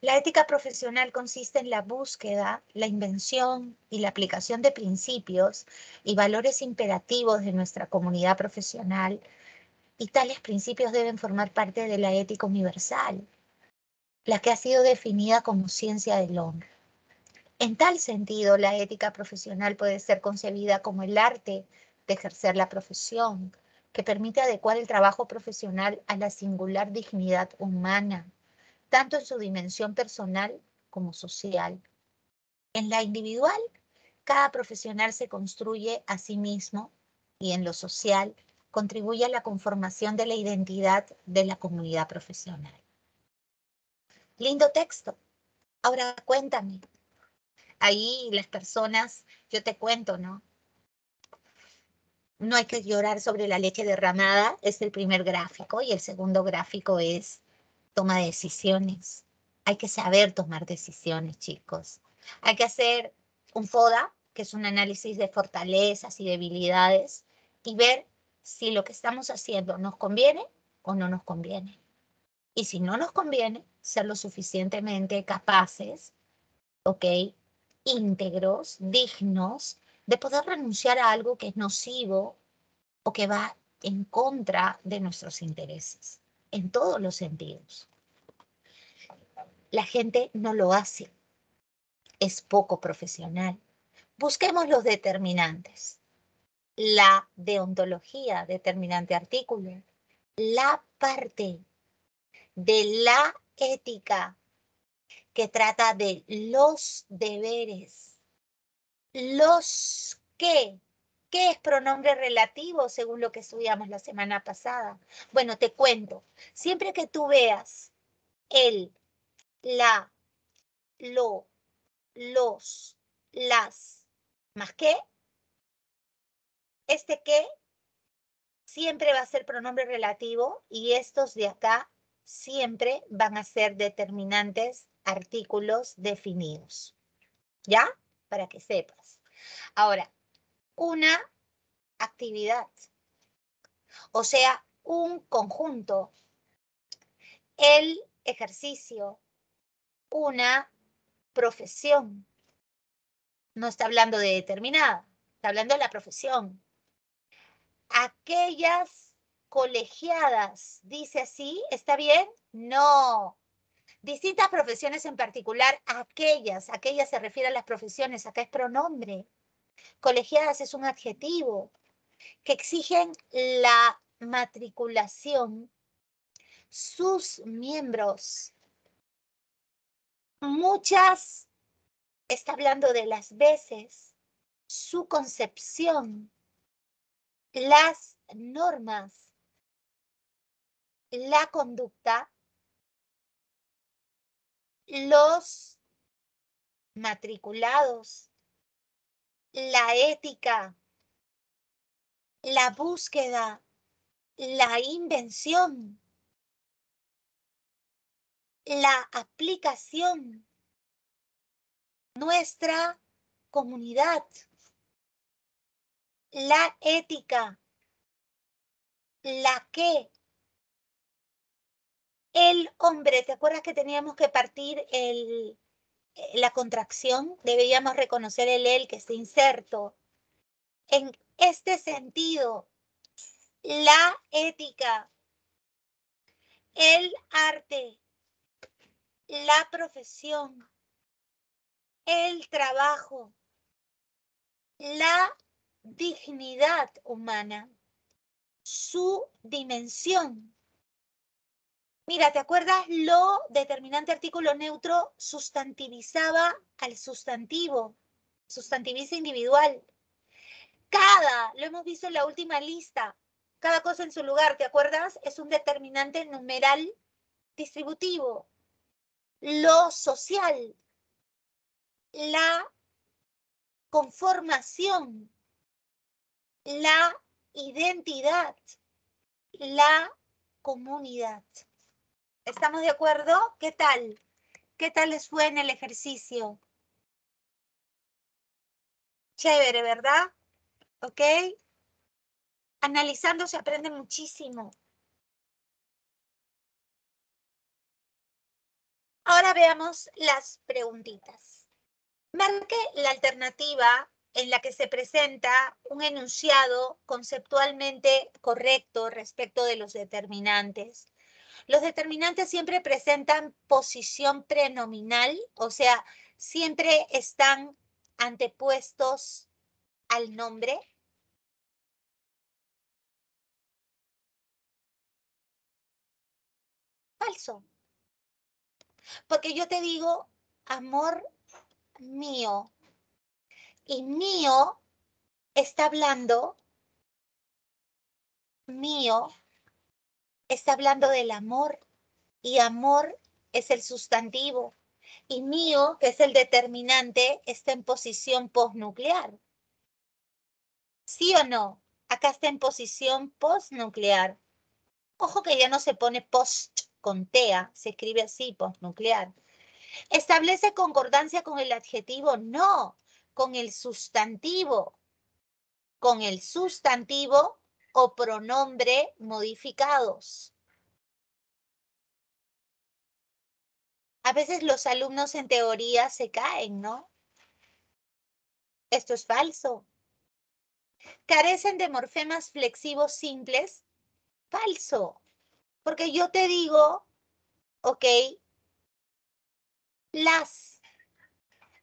La ética profesional consiste en la búsqueda, la invención y la aplicación de principios y valores imperativos de nuestra comunidad profesional y tales principios deben formar parte de la ética universal, la que ha sido definida como ciencia del hombre. En tal sentido, la ética profesional puede ser concebida como el arte de ejercer la profesión, que permite adecuar el trabajo profesional a la singular dignidad humana tanto en su dimensión personal como social. En la individual, cada profesional se construye a sí mismo y en lo social contribuye a la conformación de la identidad de la comunidad profesional. Lindo texto. Ahora cuéntame. Ahí las personas, yo te cuento, ¿no? No hay que llorar sobre la leche derramada, es el primer gráfico, y el segundo gráfico es toma de decisiones. Hay que saber tomar decisiones, chicos. Hay que hacer un FODA, que es un análisis de fortalezas y debilidades, y ver si lo que estamos haciendo nos conviene o no nos conviene. Y si no nos conviene, ser lo suficientemente capaces, ¿ok? íntegros, dignos, de poder renunciar a algo que es nocivo o que va en contra de nuestros intereses en todos los sentidos. La gente no lo hace. Es poco profesional. Busquemos los determinantes. La deontología, determinante artículo. La parte de la ética que trata de los deberes. Los que ¿Qué es pronombre relativo según lo que estudiamos la semana pasada? Bueno, te cuento. Siempre que tú veas el, la, lo, los, las, más que, este que siempre va a ser pronombre relativo y estos de acá siempre van a ser determinantes artículos definidos. ¿Ya? Para que sepas. Ahora, una actividad, o sea, un conjunto, el ejercicio, una profesión. No está hablando de determinada, está hablando de la profesión. Aquellas colegiadas, dice así, ¿está bien? No. Distintas profesiones en particular, aquellas, aquellas se refiere a las profesiones, acá es pronombre. Colegiadas es un adjetivo que exigen la matriculación, sus miembros. Muchas, está hablando de las veces, su concepción, las normas, la conducta, los matriculados, la ética, la búsqueda, la invención, la aplicación, nuestra comunidad, la ética, la que, el hombre, ¿te acuerdas que teníamos que partir el, la contracción, deberíamos reconocer el él que está inserto. En este sentido, la ética, el arte, la profesión, el trabajo, la dignidad humana, su dimensión Mira, ¿te acuerdas? Lo determinante artículo neutro sustantivizaba al sustantivo, sustantiviza individual. Cada, lo hemos visto en la última lista, cada cosa en su lugar, ¿te acuerdas? Es un determinante numeral distributivo. Lo social, la conformación, la identidad, la comunidad. ¿Estamos de acuerdo? ¿Qué tal? ¿Qué tal les en el ejercicio? Chévere, ¿verdad? ¿Ok? Analizando se aprende muchísimo. Ahora veamos las preguntitas. Marque la alternativa en la que se presenta un enunciado conceptualmente correcto respecto de los determinantes. Los determinantes siempre presentan posición prenominal, o sea, siempre están antepuestos al nombre. Falso. Porque yo te digo, amor mío. Y mío está hablando, mío está hablando del amor. Y amor es el sustantivo. Y mío, que es el determinante, está en posición postnuclear. ¿Sí o no? Acá está en posición postnuclear. Ojo que ya no se pone post con TEA, se escribe así, postnuclear. ¿Establece concordancia con el adjetivo? No, con el sustantivo. Con el sustantivo o pronombre modificados. A veces los alumnos en teoría se caen, ¿no? Esto es falso. ¿Carecen de morfemas flexivos simples? Falso. Porque yo te digo, ok, las.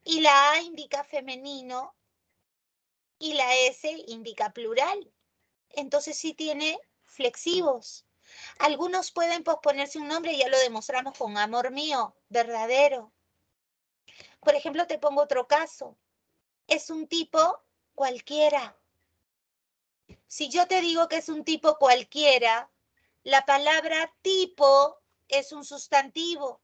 Y la A indica femenino y la S indica plural. Entonces sí tiene flexivos. Algunos pueden posponerse un nombre, ya lo demostramos con amor mío, verdadero. Por ejemplo, te pongo otro caso. Es un tipo cualquiera. Si yo te digo que es un tipo cualquiera, la palabra tipo es un sustantivo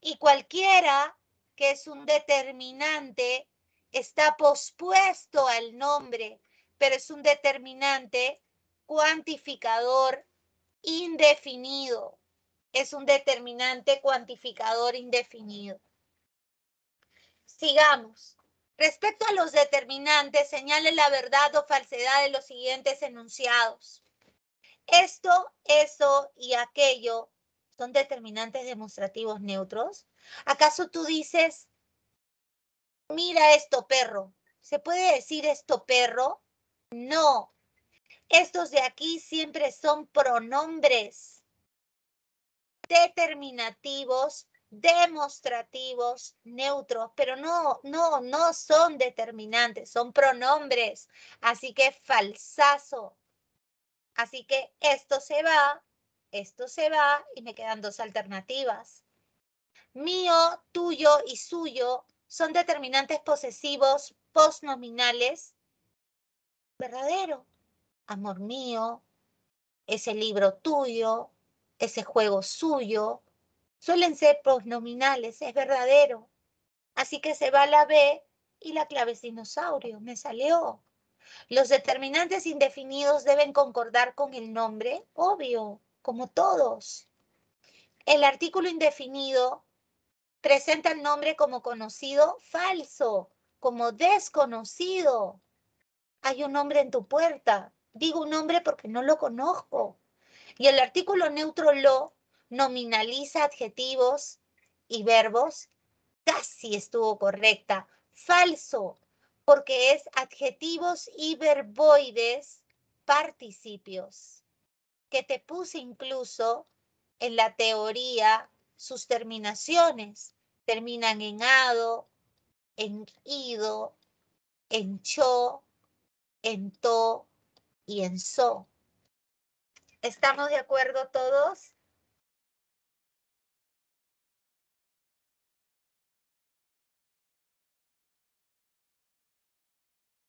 y cualquiera que es un determinante está pospuesto al nombre, pero es un determinante cuantificador indefinido. Es un determinante cuantificador indefinido. Sigamos. Respecto a los determinantes, señale la verdad o falsedad de los siguientes enunciados. Esto, eso y aquello son determinantes demostrativos neutros. ¿Acaso tú dices, mira esto perro? ¿Se puede decir esto perro? No. Estos de aquí siempre son pronombres determinativos, demostrativos, neutros, pero no, no, no son determinantes, son pronombres. Así que falsazo. Así que esto se va, esto se va y me quedan dos alternativas. Mío, tuyo y suyo son determinantes posesivos postnominales. Verdadero. Amor mío, ese libro tuyo, ese juego suyo, suelen ser postnominales, es verdadero. Así que se va la B y la clave es dinosaurio, me salió. Los determinantes indefinidos deben concordar con el nombre, obvio, como todos. El artículo indefinido presenta el nombre como conocido, falso, como desconocido. Hay un nombre en tu puerta. Digo un nombre porque no lo conozco. Y el artículo neutro lo nominaliza adjetivos y verbos. Casi estuvo correcta. Falso, porque es adjetivos y verboides participios, que te puse incluso en la teoría sus terminaciones. Terminan en ado, en ido, en cho, en to y en so. ¿Estamos de acuerdo todos?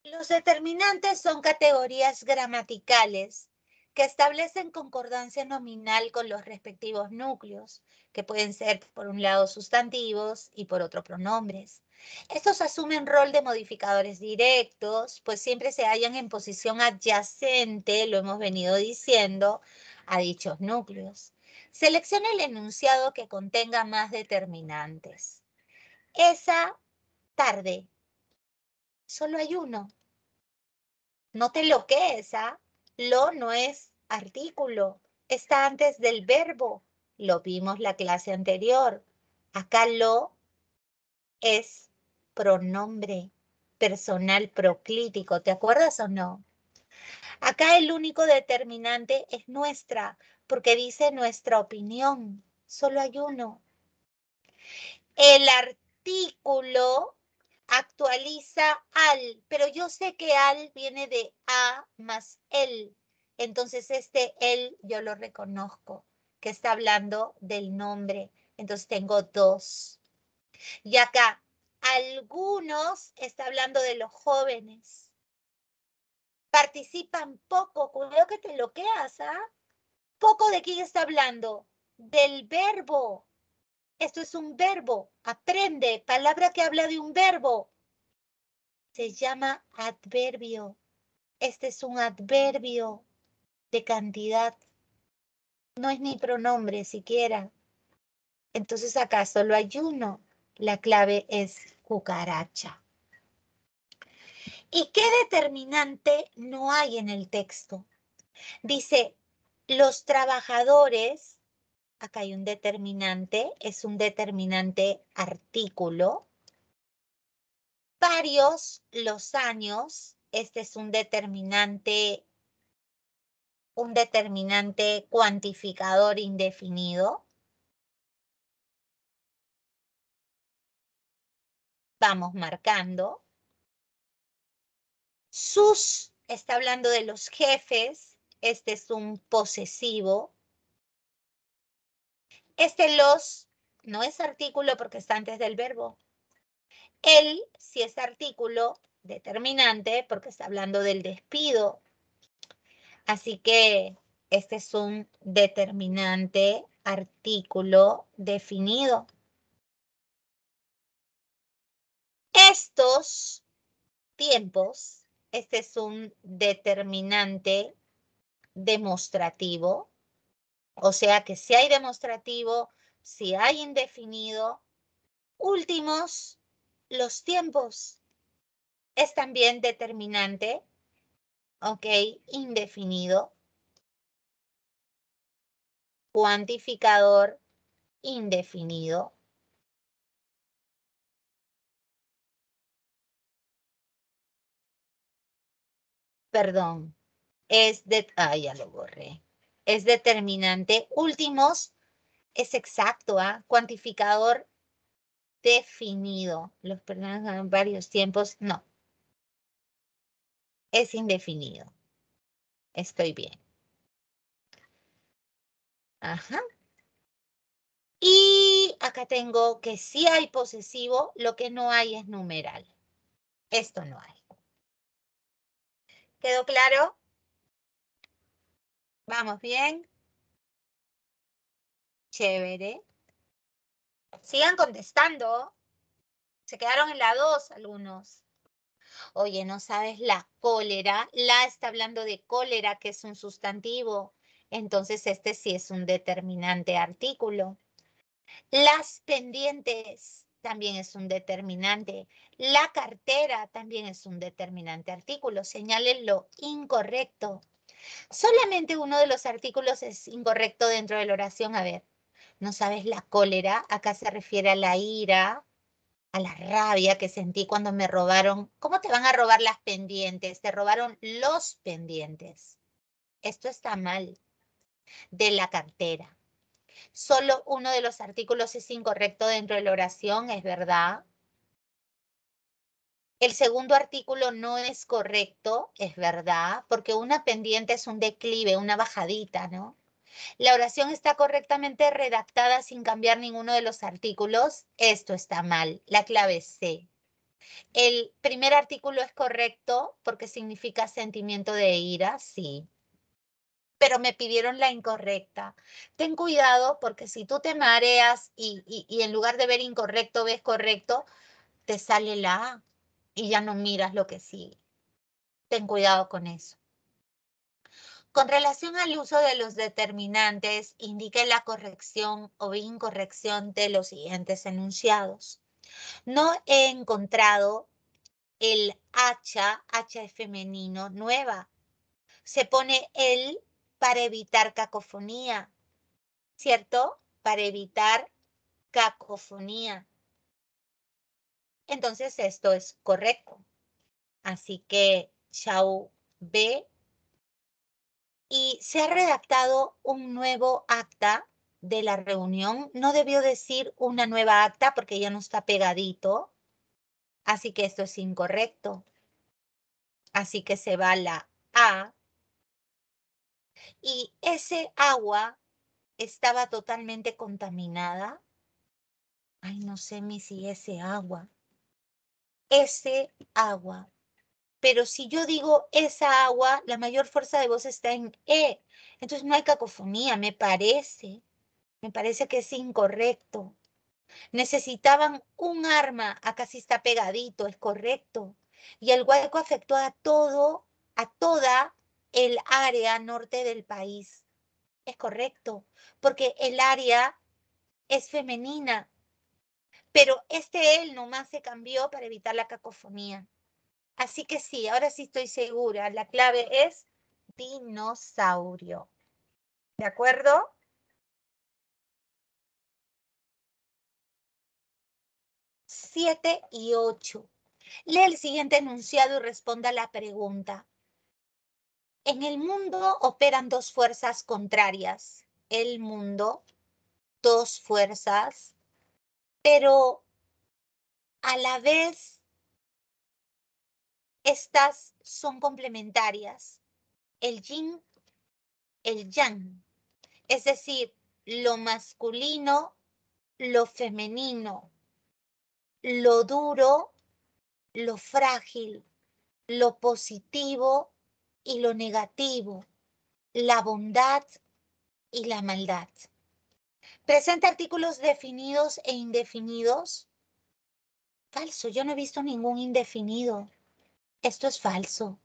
Los determinantes son categorías gramaticales que establecen concordancia nominal con los respectivos núcleos, que pueden ser por un lado sustantivos y por otro pronombres. Estos asumen rol de modificadores directos, pues siempre se hallan en posición adyacente, lo hemos venido diciendo, a dichos núcleos. Selecciona el enunciado que contenga más determinantes. Esa tarde. Solo hay uno. No te lo que ¿ah? Lo no es artículo, está antes del verbo. Lo vimos la clase anterior. Acá lo es pronombre personal proclítico. ¿Te acuerdas o no? Acá el único determinante es nuestra, porque dice nuestra opinión. Solo hay uno. El artículo actualiza al, pero yo sé que al viene de a más el. Entonces este el yo lo reconozco, que está hablando del nombre. Entonces tengo dos. Y acá, algunos está hablando de los jóvenes. Participan poco, cuidado que te bloqueas, ¿ah? Poco de quién está hablando, del verbo. Esto es un verbo. Aprende, palabra que habla de un verbo. Se llama adverbio. Este es un adverbio de cantidad. No es ni pronombre siquiera. Entonces acá solo hay uno. La clave es cucaracha. ¿Y qué determinante no hay en el texto? Dice, los trabajadores acá hay un determinante, es un determinante artículo. Varios los años, este es un determinante, un determinante cuantificador indefinido. Vamos marcando. Sus, está hablando de los jefes, este es un posesivo, este los no es artículo porque está antes del verbo. Él sí es artículo determinante porque está hablando del despido. Así que este es un determinante artículo definido. Estos tiempos, este es un determinante demostrativo o sea que si hay demostrativo, si hay indefinido, últimos, los tiempos es también determinante, ok, indefinido, cuantificador indefinido. Perdón, es de, ah, ya lo borré es determinante. Últimos es exacto, ¿ah? cuantificador definido. Los personajes en varios tiempos, no. Es indefinido. Estoy bien. Ajá. Y acá tengo que si hay posesivo, lo que no hay es numeral. Esto no hay. ¿Quedó claro? Vamos bien. Chévere. Sigan contestando. Se quedaron en la 2 algunos. Oye, ¿no sabes la cólera? La está hablando de cólera, que es un sustantivo. Entonces, este sí es un determinante artículo. Las pendientes también es un determinante. La cartera también es un determinante artículo. Señalen lo incorrecto. Solamente uno de los artículos es incorrecto dentro de la oración. A ver, no sabes la cólera, acá se refiere a la ira, a la rabia que sentí cuando me robaron. ¿Cómo te van a robar las pendientes? Te robaron los pendientes. Esto está mal. De la cartera. Solo uno de los artículos es incorrecto dentro de la oración, es verdad. El segundo artículo no es correcto, es verdad, porque una pendiente es un declive, una bajadita, ¿no? La oración está correctamente redactada sin cambiar ninguno de los artículos. Esto está mal. La clave C. El primer artículo es correcto porque significa sentimiento de ira, sí. Pero me pidieron la incorrecta. Ten cuidado porque si tú te mareas y, y en lugar de ver incorrecto ves correcto, te sale la A y ya no miras lo que sigue. Ten cuidado con eso. Con relación al uso de los determinantes, indique la corrección o incorrección de los siguientes enunciados. No he encontrado el hacha, hacha femenino, nueva. Se pone el para evitar cacofonía, ¿cierto? Para evitar cacofonía. Entonces esto es correcto. Así que chau B. Y se ha redactado un nuevo acta de la reunión. No debió decir una nueva acta porque ya no está pegadito. Así que esto es incorrecto. Así que se va la A. Y ese agua estaba totalmente contaminada. Ay, no sé ni si ese agua. Ese agua. Pero si yo digo esa agua, la mayor fuerza de voz está en E. Entonces no hay cacofonía, me parece. Me parece que es incorrecto. Necesitaban un arma, acá sí está pegadito, es correcto. Y el hueco afectó a todo, a toda el área norte del país. Es correcto, porque el área es femenina. Pero este él nomás se cambió para evitar la cacofonía. Así que sí, ahora sí estoy segura. La clave es dinosaurio. ¿De acuerdo? 7 y 8. Lee el siguiente enunciado y responda la pregunta. En el mundo operan dos fuerzas contrarias. El mundo, dos fuerzas, pero a la vez estas son complementarias. El yin, el yang. Es decir, lo masculino, lo femenino, lo duro, lo frágil, lo positivo y lo negativo, la bondad y la maldad. Presenta artículos definidos e indefinidos. Falso, yo no he visto ningún indefinido. Esto es falso.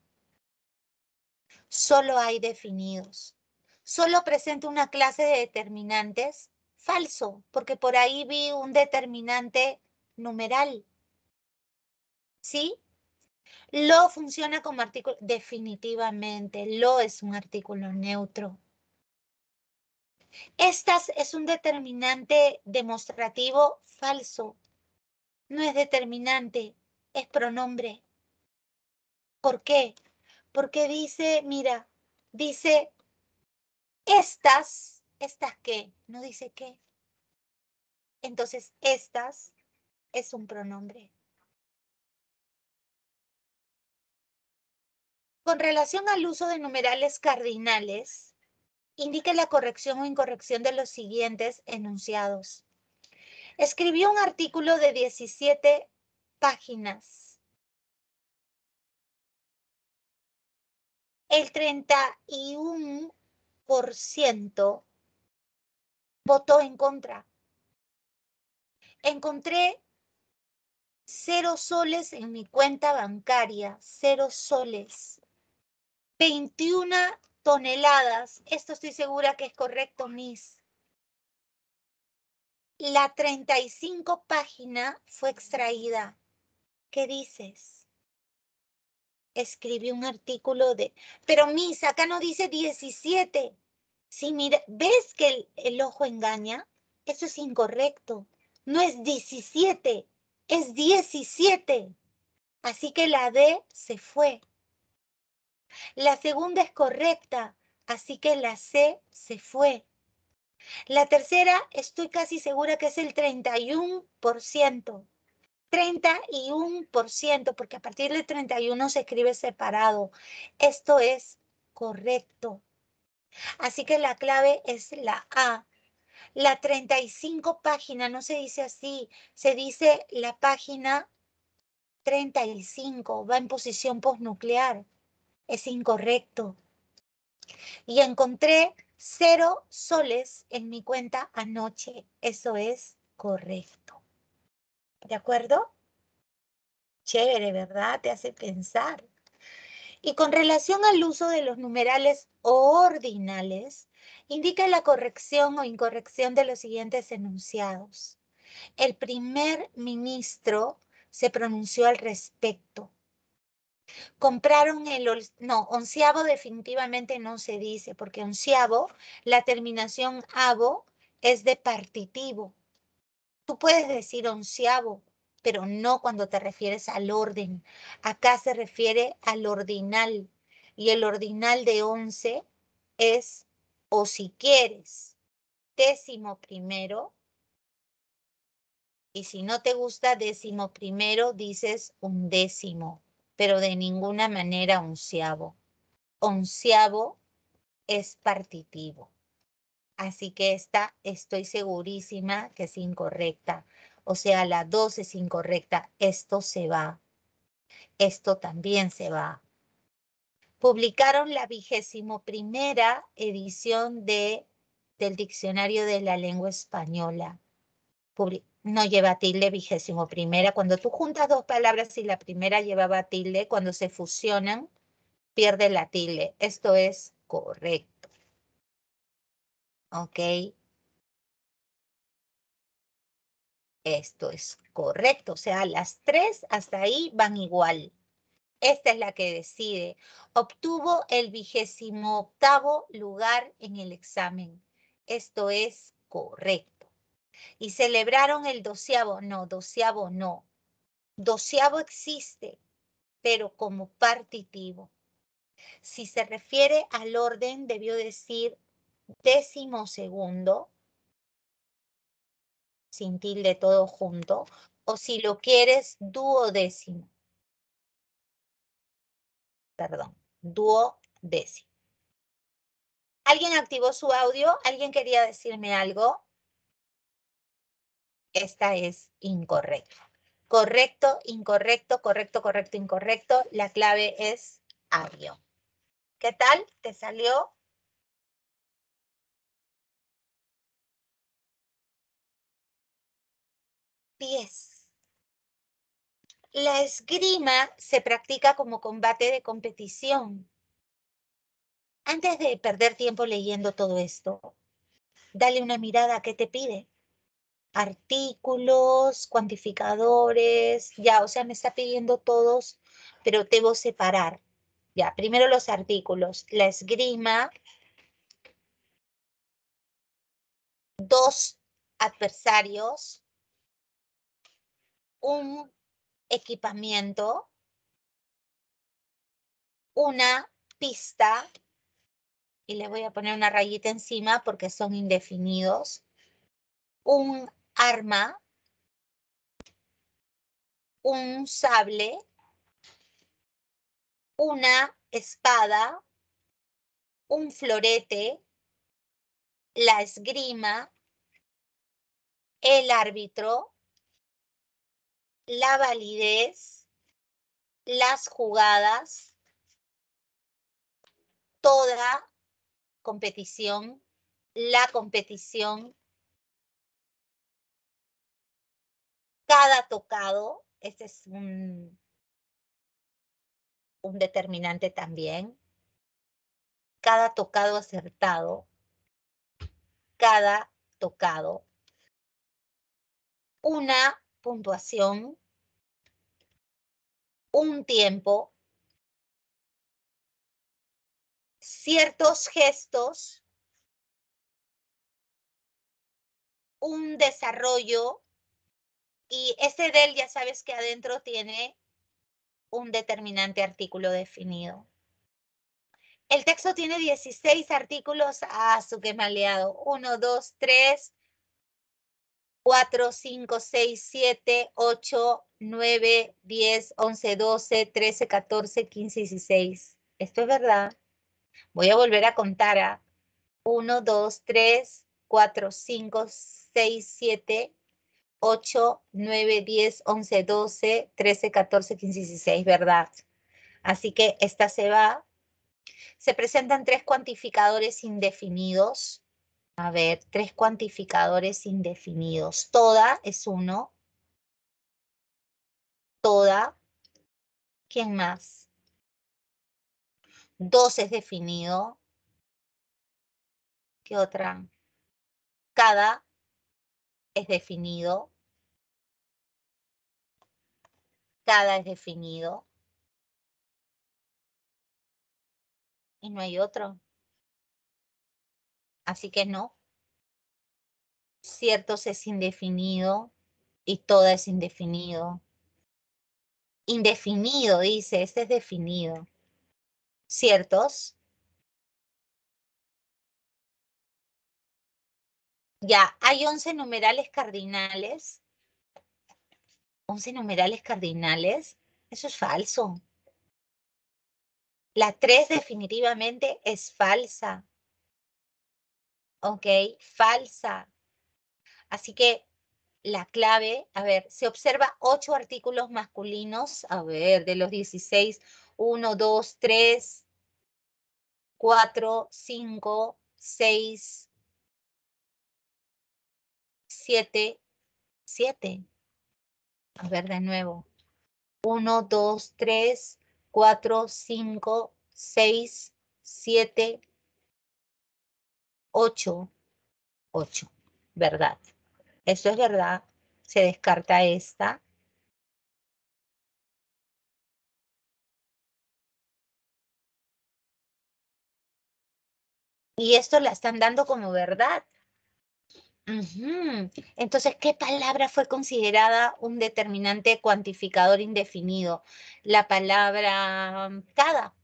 Solo hay definidos. Solo presenta una clase de determinantes. Falso, porque por ahí vi un determinante numeral. ¿Sí? Lo funciona como artículo, definitivamente, lo es un artículo neutro. Estas es un determinante demostrativo falso. No es determinante, es pronombre. ¿Por qué? Porque dice, mira, dice estas, estas qué, no dice qué. Entonces, estas es un pronombre. Con relación al uso de numerales cardinales, indique la corrección o incorrección de los siguientes enunciados. Escribió un artículo de 17 páginas. El 31% votó en contra. Encontré cero soles en mi cuenta bancaria, cero soles. 21 toneladas, esto estoy segura que es correcto, Miss. La 35 página fue extraída. ¿Qué dices? Escribí un artículo de... Pero Miss, acá no dice 17. Sí, mira, ¿ves que el, el ojo engaña? Eso es incorrecto. No es 17, es 17. Así que la D se fue. La segunda es correcta, así que la C se fue. La tercera estoy casi segura que es el 31%. 31%, porque a partir del 31 se escribe separado. Esto es correcto. Así que la clave es la A. La 35 página no se dice así, se dice la página 35 va en posición postnuclear. Es incorrecto. Y encontré cero soles en mi cuenta anoche. Eso es correcto. ¿De acuerdo? Chévere, ¿verdad? Te hace pensar. Y con relación al uso de los numerales ordinales, indica la corrección o incorrección de los siguientes enunciados. El primer ministro se pronunció al respecto. Compraron el, no, onceavo definitivamente no se dice, porque onceavo, la terminación avo es de partitivo. Tú puedes decir onceavo, pero no cuando te refieres al orden. Acá se refiere al ordinal, y el ordinal de once es, o si quieres, décimo primero, y si no te gusta décimo primero, dices un décimo, pero de ninguna manera onceavo. Onceavo es partitivo. Así que esta estoy segurísima que es incorrecta. O sea, la 2 es incorrecta. Esto se va. Esto también se va. Publicaron la vigésimo primera edición de, del Diccionario de la Lengua Española no lleva tilde vigésimo primera. Cuando tú juntas dos palabras y la primera llevaba tilde, cuando se fusionan, pierde la tilde. Esto es correcto. ¿Ok? Esto es correcto. O sea, las tres hasta ahí van igual. Esta es la que decide. Obtuvo el vigésimo octavo lugar en el examen. Esto es correcto. Y celebraron el doceavo. No, doceavo no. Doceavo existe, pero como partitivo. Si se refiere al orden, debió decir décimo segundo, sin tilde todo junto, o si lo quieres, duodécimo. Perdón, duodécimo. ¿Alguien activó su audio? ¿Alguien quería decirme algo? Esta es incorrecta. Correcto, incorrecto, correcto, correcto, incorrecto. La clave es avión. ¿Qué tal? ¿Te salió? Pies. La esgrima se practica como combate de competición. Antes de perder tiempo leyendo todo esto, dale una mirada a qué te pide artículos, cuantificadores, ya, o sea, me está pidiendo todos, pero debo separar. Ya, primero los artículos. La esgrima, dos adversarios, un equipamiento, una pista, y le voy a poner una rayita encima porque son indefinidos, un arma, un sable, una espada, un florete, la esgrima, el árbitro, la validez, las jugadas, toda competición, la competición, cada tocado, este es un, un determinante también, cada tocado acertado, cada tocado, una puntuación, un tiempo, ciertos gestos, un desarrollo y ese del ya sabes que adentro tiene un determinante artículo definido. El texto tiene 16 artículos. Ah, su que maleado. 1, 2, 3, 4, 5, 6, 7, 8, 9, 10, 11, 12, 13, 14, 15, 16. Esto es verdad. Voy a volver a contar a 1, 2, 3, 4, 5, 6, 7, 8, 9, 10, 11, 12, 13, 14, 15, 16, ¿verdad? Así que esta se va. Se presentan tres cuantificadores indefinidos. A ver, tres cuantificadores indefinidos. Toda es uno. Toda. ¿Quién más? Dos es definido. ¿Qué otra? Cada es definido. Cada es definido. Y no hay otro. Así que no. Ciertos es indefinido y toda es indefinido. Indefinido, dice, este es definido. Ciertos. Ya, hay 11 numerales cardinales. 11 numerales cardinales. Eso es falso. La 3 definitivamente es falsa. ¿Ok? Falsa. Así que la clave, a ver, se observa 8 artículos masculinos. A ver, de los 16, 1, 2, 3, 4, 5, 6, 7, 7. A ver de nuevo. 1, 2, 3, 4, 5, 6, 7, 8, 8. ¿Verdad? Eso es verdad. Se descarta esta. Y esto la están dando como verdad. Entonces, ¿qué palabra fue considerada un determinante cuantificador indefinido? La palabra mm, cada.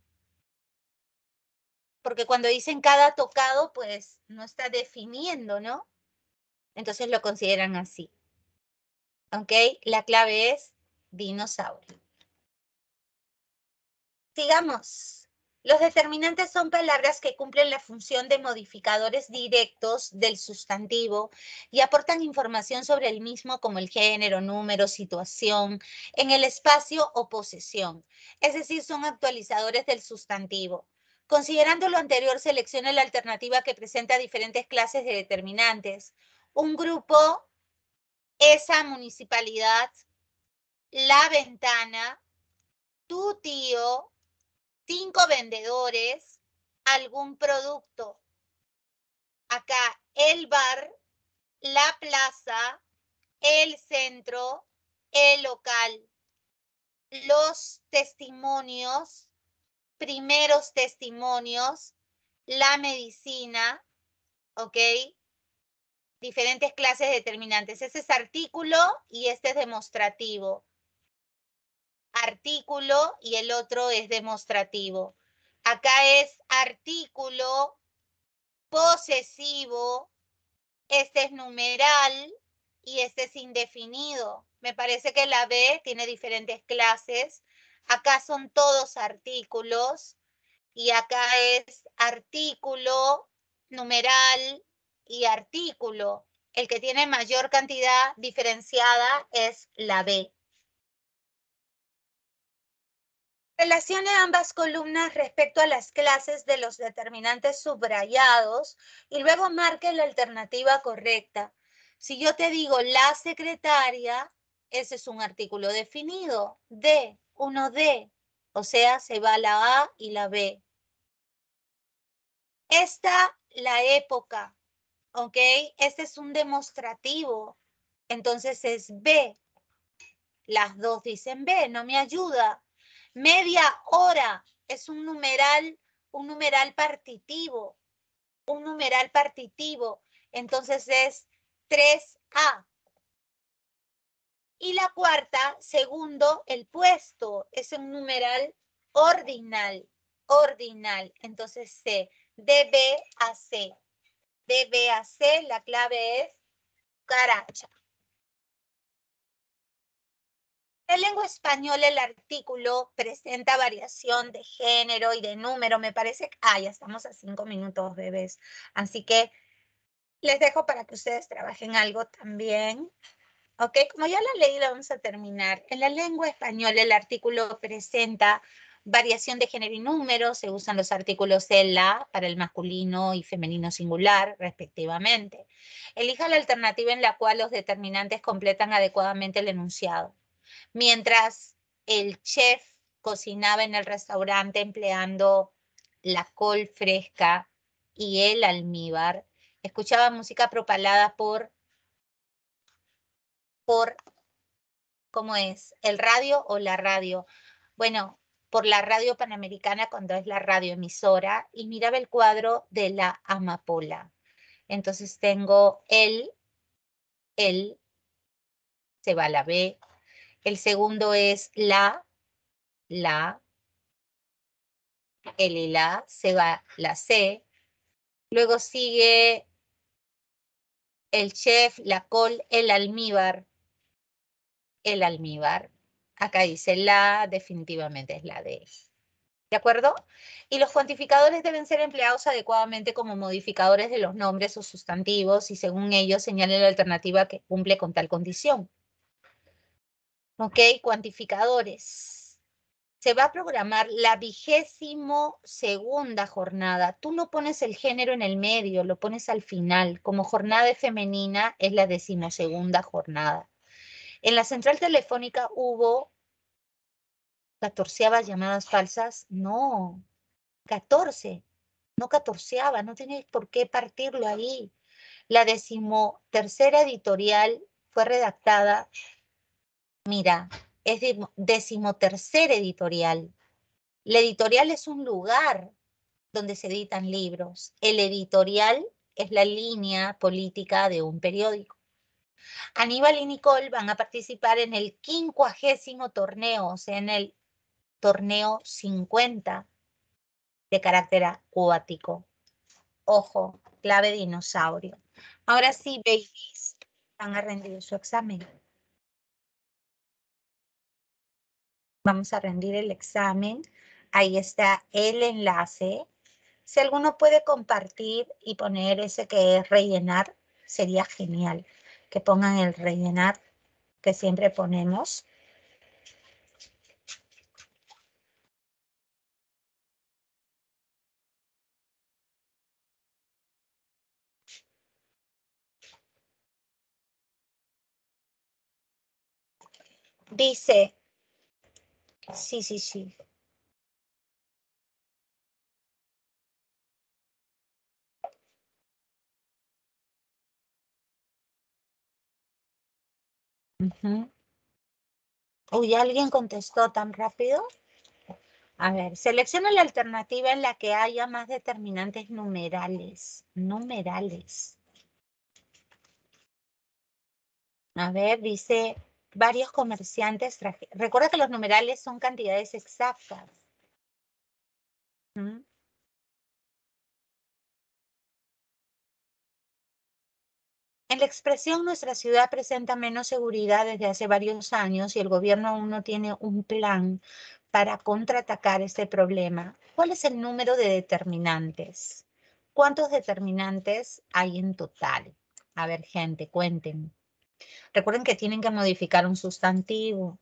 Porque cuando dicen cada tocado, pues no está definiendo, ¿no? Entonces lo consideran así. ¿Ok? La clave es dinosaurio. Sigamos. Los determinantes son palabras que cumplen la función de modificadores directos del sustantivo y aportan información sobre el mismo como el género, número, situación, en el espacio o posesión. Es decir, son actualizadores del sustantivo. Considerando lo anterior, seleccione la alternativa que presenta diferentes clases de determinantes. Un grupo, esa municipalidad, la ventana, tu tío, cinco vendedores, algún producto. Acá el bar, la plaza, el centro, el local, los testimonios, primeros testimonios, la medicina, ¿ok? Diferentes clases determinantes. Ese es artículo y este es demostrativo artículo y el otro es demostrativo. Acá es artículo posesivo, este es numeral y este es indefinido. Me parece que la B tiene diferentes clases. Acá son todos artículos y acá es artículo, numeral y artículo. El que tiene mayor cantidad diferenciada es la B. Relacione ambas columnas respecto a las clases de los determinantes subrayados y luego marque la alternativa correcta. Si yo te digo la secretaria, ese es un artículo definido. D, uno D. O sea, se va la A y la B. Esta, la época. ¿Ok? Este es un demostrativo. Entonces es B. Las dos dicen B, no me ayuda. Media hora es un numeral, un numeral partitivo, un numeral partitivo. Entonces es 3A. Y la cuarta, segundo, el puesto, es un numeral ordinal, ordinal. Entonces C, de B a C. De B a C, la clave es caracha. En lengua española el artículo presenta variación de género y de número. Me parece que, ah, ya estamos a cinco minutos, bebés. Así que les dejo para que ustedes trabajen algo también. ¿Ok? Como ya la leí, la vamos a terminar. En la lengua española el artículo presenta variación de género y número. Se usan los artículos el, la para el masculino y femenino singular, respectivamente. Elija la alternativa en la cual los determinantes completan adecuadamente el enunciado. Mientras el chef cocinaba en el restaurante empleando la col fresca y el almíbar, escuchaba música propalada por por, ¿cómo es? ¿El radio o la radio? Bueno, por la radio panamericana cuando es la radioemisora y miraba el cuadro de la amapola. Entonces tengo el, el, se va la B. El segundo es la, la, el y la, se va la C. Luego sigue el chef, la col, el almíbar, el almíbar. Acá dice la, definitivamente es la D. ¿De acuerdo? Y los cuantificadores deben ser empleados adecuadamente como modificadores de los nombres o sustantivos y según ellos señalen la alternativa que cumple con tal condición. ¿Ok? Cuantificadores. Se va a programar la vigésimo segunda jornada. Tú no pones el género en el medio, lo pones al final. Como jornada femenina es la decimosegunda jornada. En la central telefónica hubo catorceavas llamadas falsas. No, 14. No catorceava, no tienes por qué partirlo ahí. La decimotercera editorial fue redactada, mira, es decimotercera editorial. La editorial es un lugar donde se editan libros. El editorial es la línea política de un periódico. Aníbal y Nicole van a participar en el quincuagésimo torneo, o sea, en el torneo 50 de carácter acuático. Ojo, clave dinosaurio. Ahora sí, babies, van a rendir su examen. Vamos a rendir el examen. Ahí está el enlace. Si alguno puede compartir y poner ese que es rellenar, sería genial que pongan el rellenar que siempre ponemos. Dice, sí, sí, sí. Uy, ¿alguien contestó tan rápido? A ver, selecciona la alternativa en la que haya más determinantes numerales. Numerales. A ver, dice varios comerciantes. Recuerda que los numerales son cantidades exactas. En la expresión nuestra ciudad presenta menos seguridad desde hace varios años y el gobierno aún no tiene un plan para contraatacar este problema. ¿Cuál es el número de determinantes? ¿Cuántos determinantes hay en total? A ver, gente, cuenten. Recuerden que tienen que modificar un sustantivo.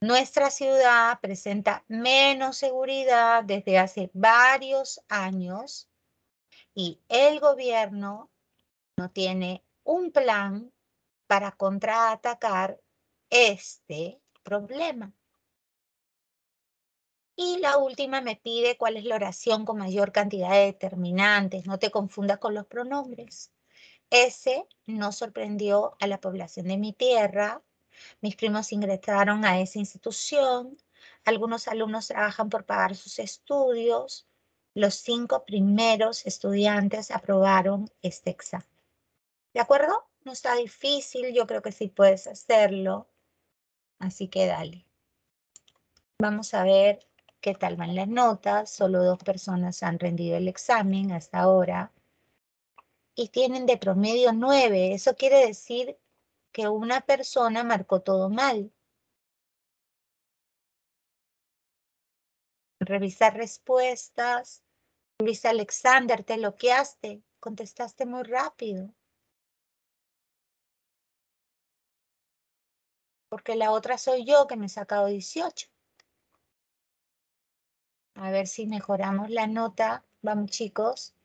Nuestra ciudad presenta menos seguridad desde hace varios años y el gobierno no tiene un plan para contraatacar este problema. Y la última me pide cuál es la oración con mayor cantidad de determinantes. No te confundas con los pronombres. Ese no sorprendió a la población de mi tierra. Mis primos ingresaron a esa institución. Algunos alumnos trabajan por pagar sus estudios. Los cinco primeros estudiantes aprobaron este examen. ¿De acuerdo? No está difícil, yo creo que sí puedes hacerlo. Así que dale. Vamos a ver qué tal van las notas. Solo dos personas han rendido el examen hasta ahora. Y tienen de promedio nueve. Eso quiere decir que una persona marcó todo mal. Revisar respuestas. Luis Alexander, te bloqueaste. Contestaste muy rápido. porque la otra soy yo que me he sacado 18. A ver si mejoramos la nota. Vamos chicos.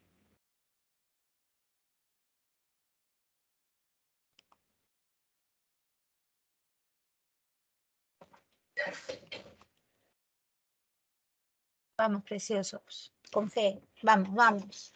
Vamos, preciosos. Con fe. Vamos, vamos.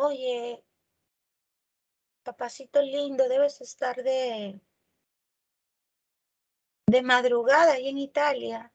Oye, papacito lindo, debes estar de, de madrugada ahí en Italia.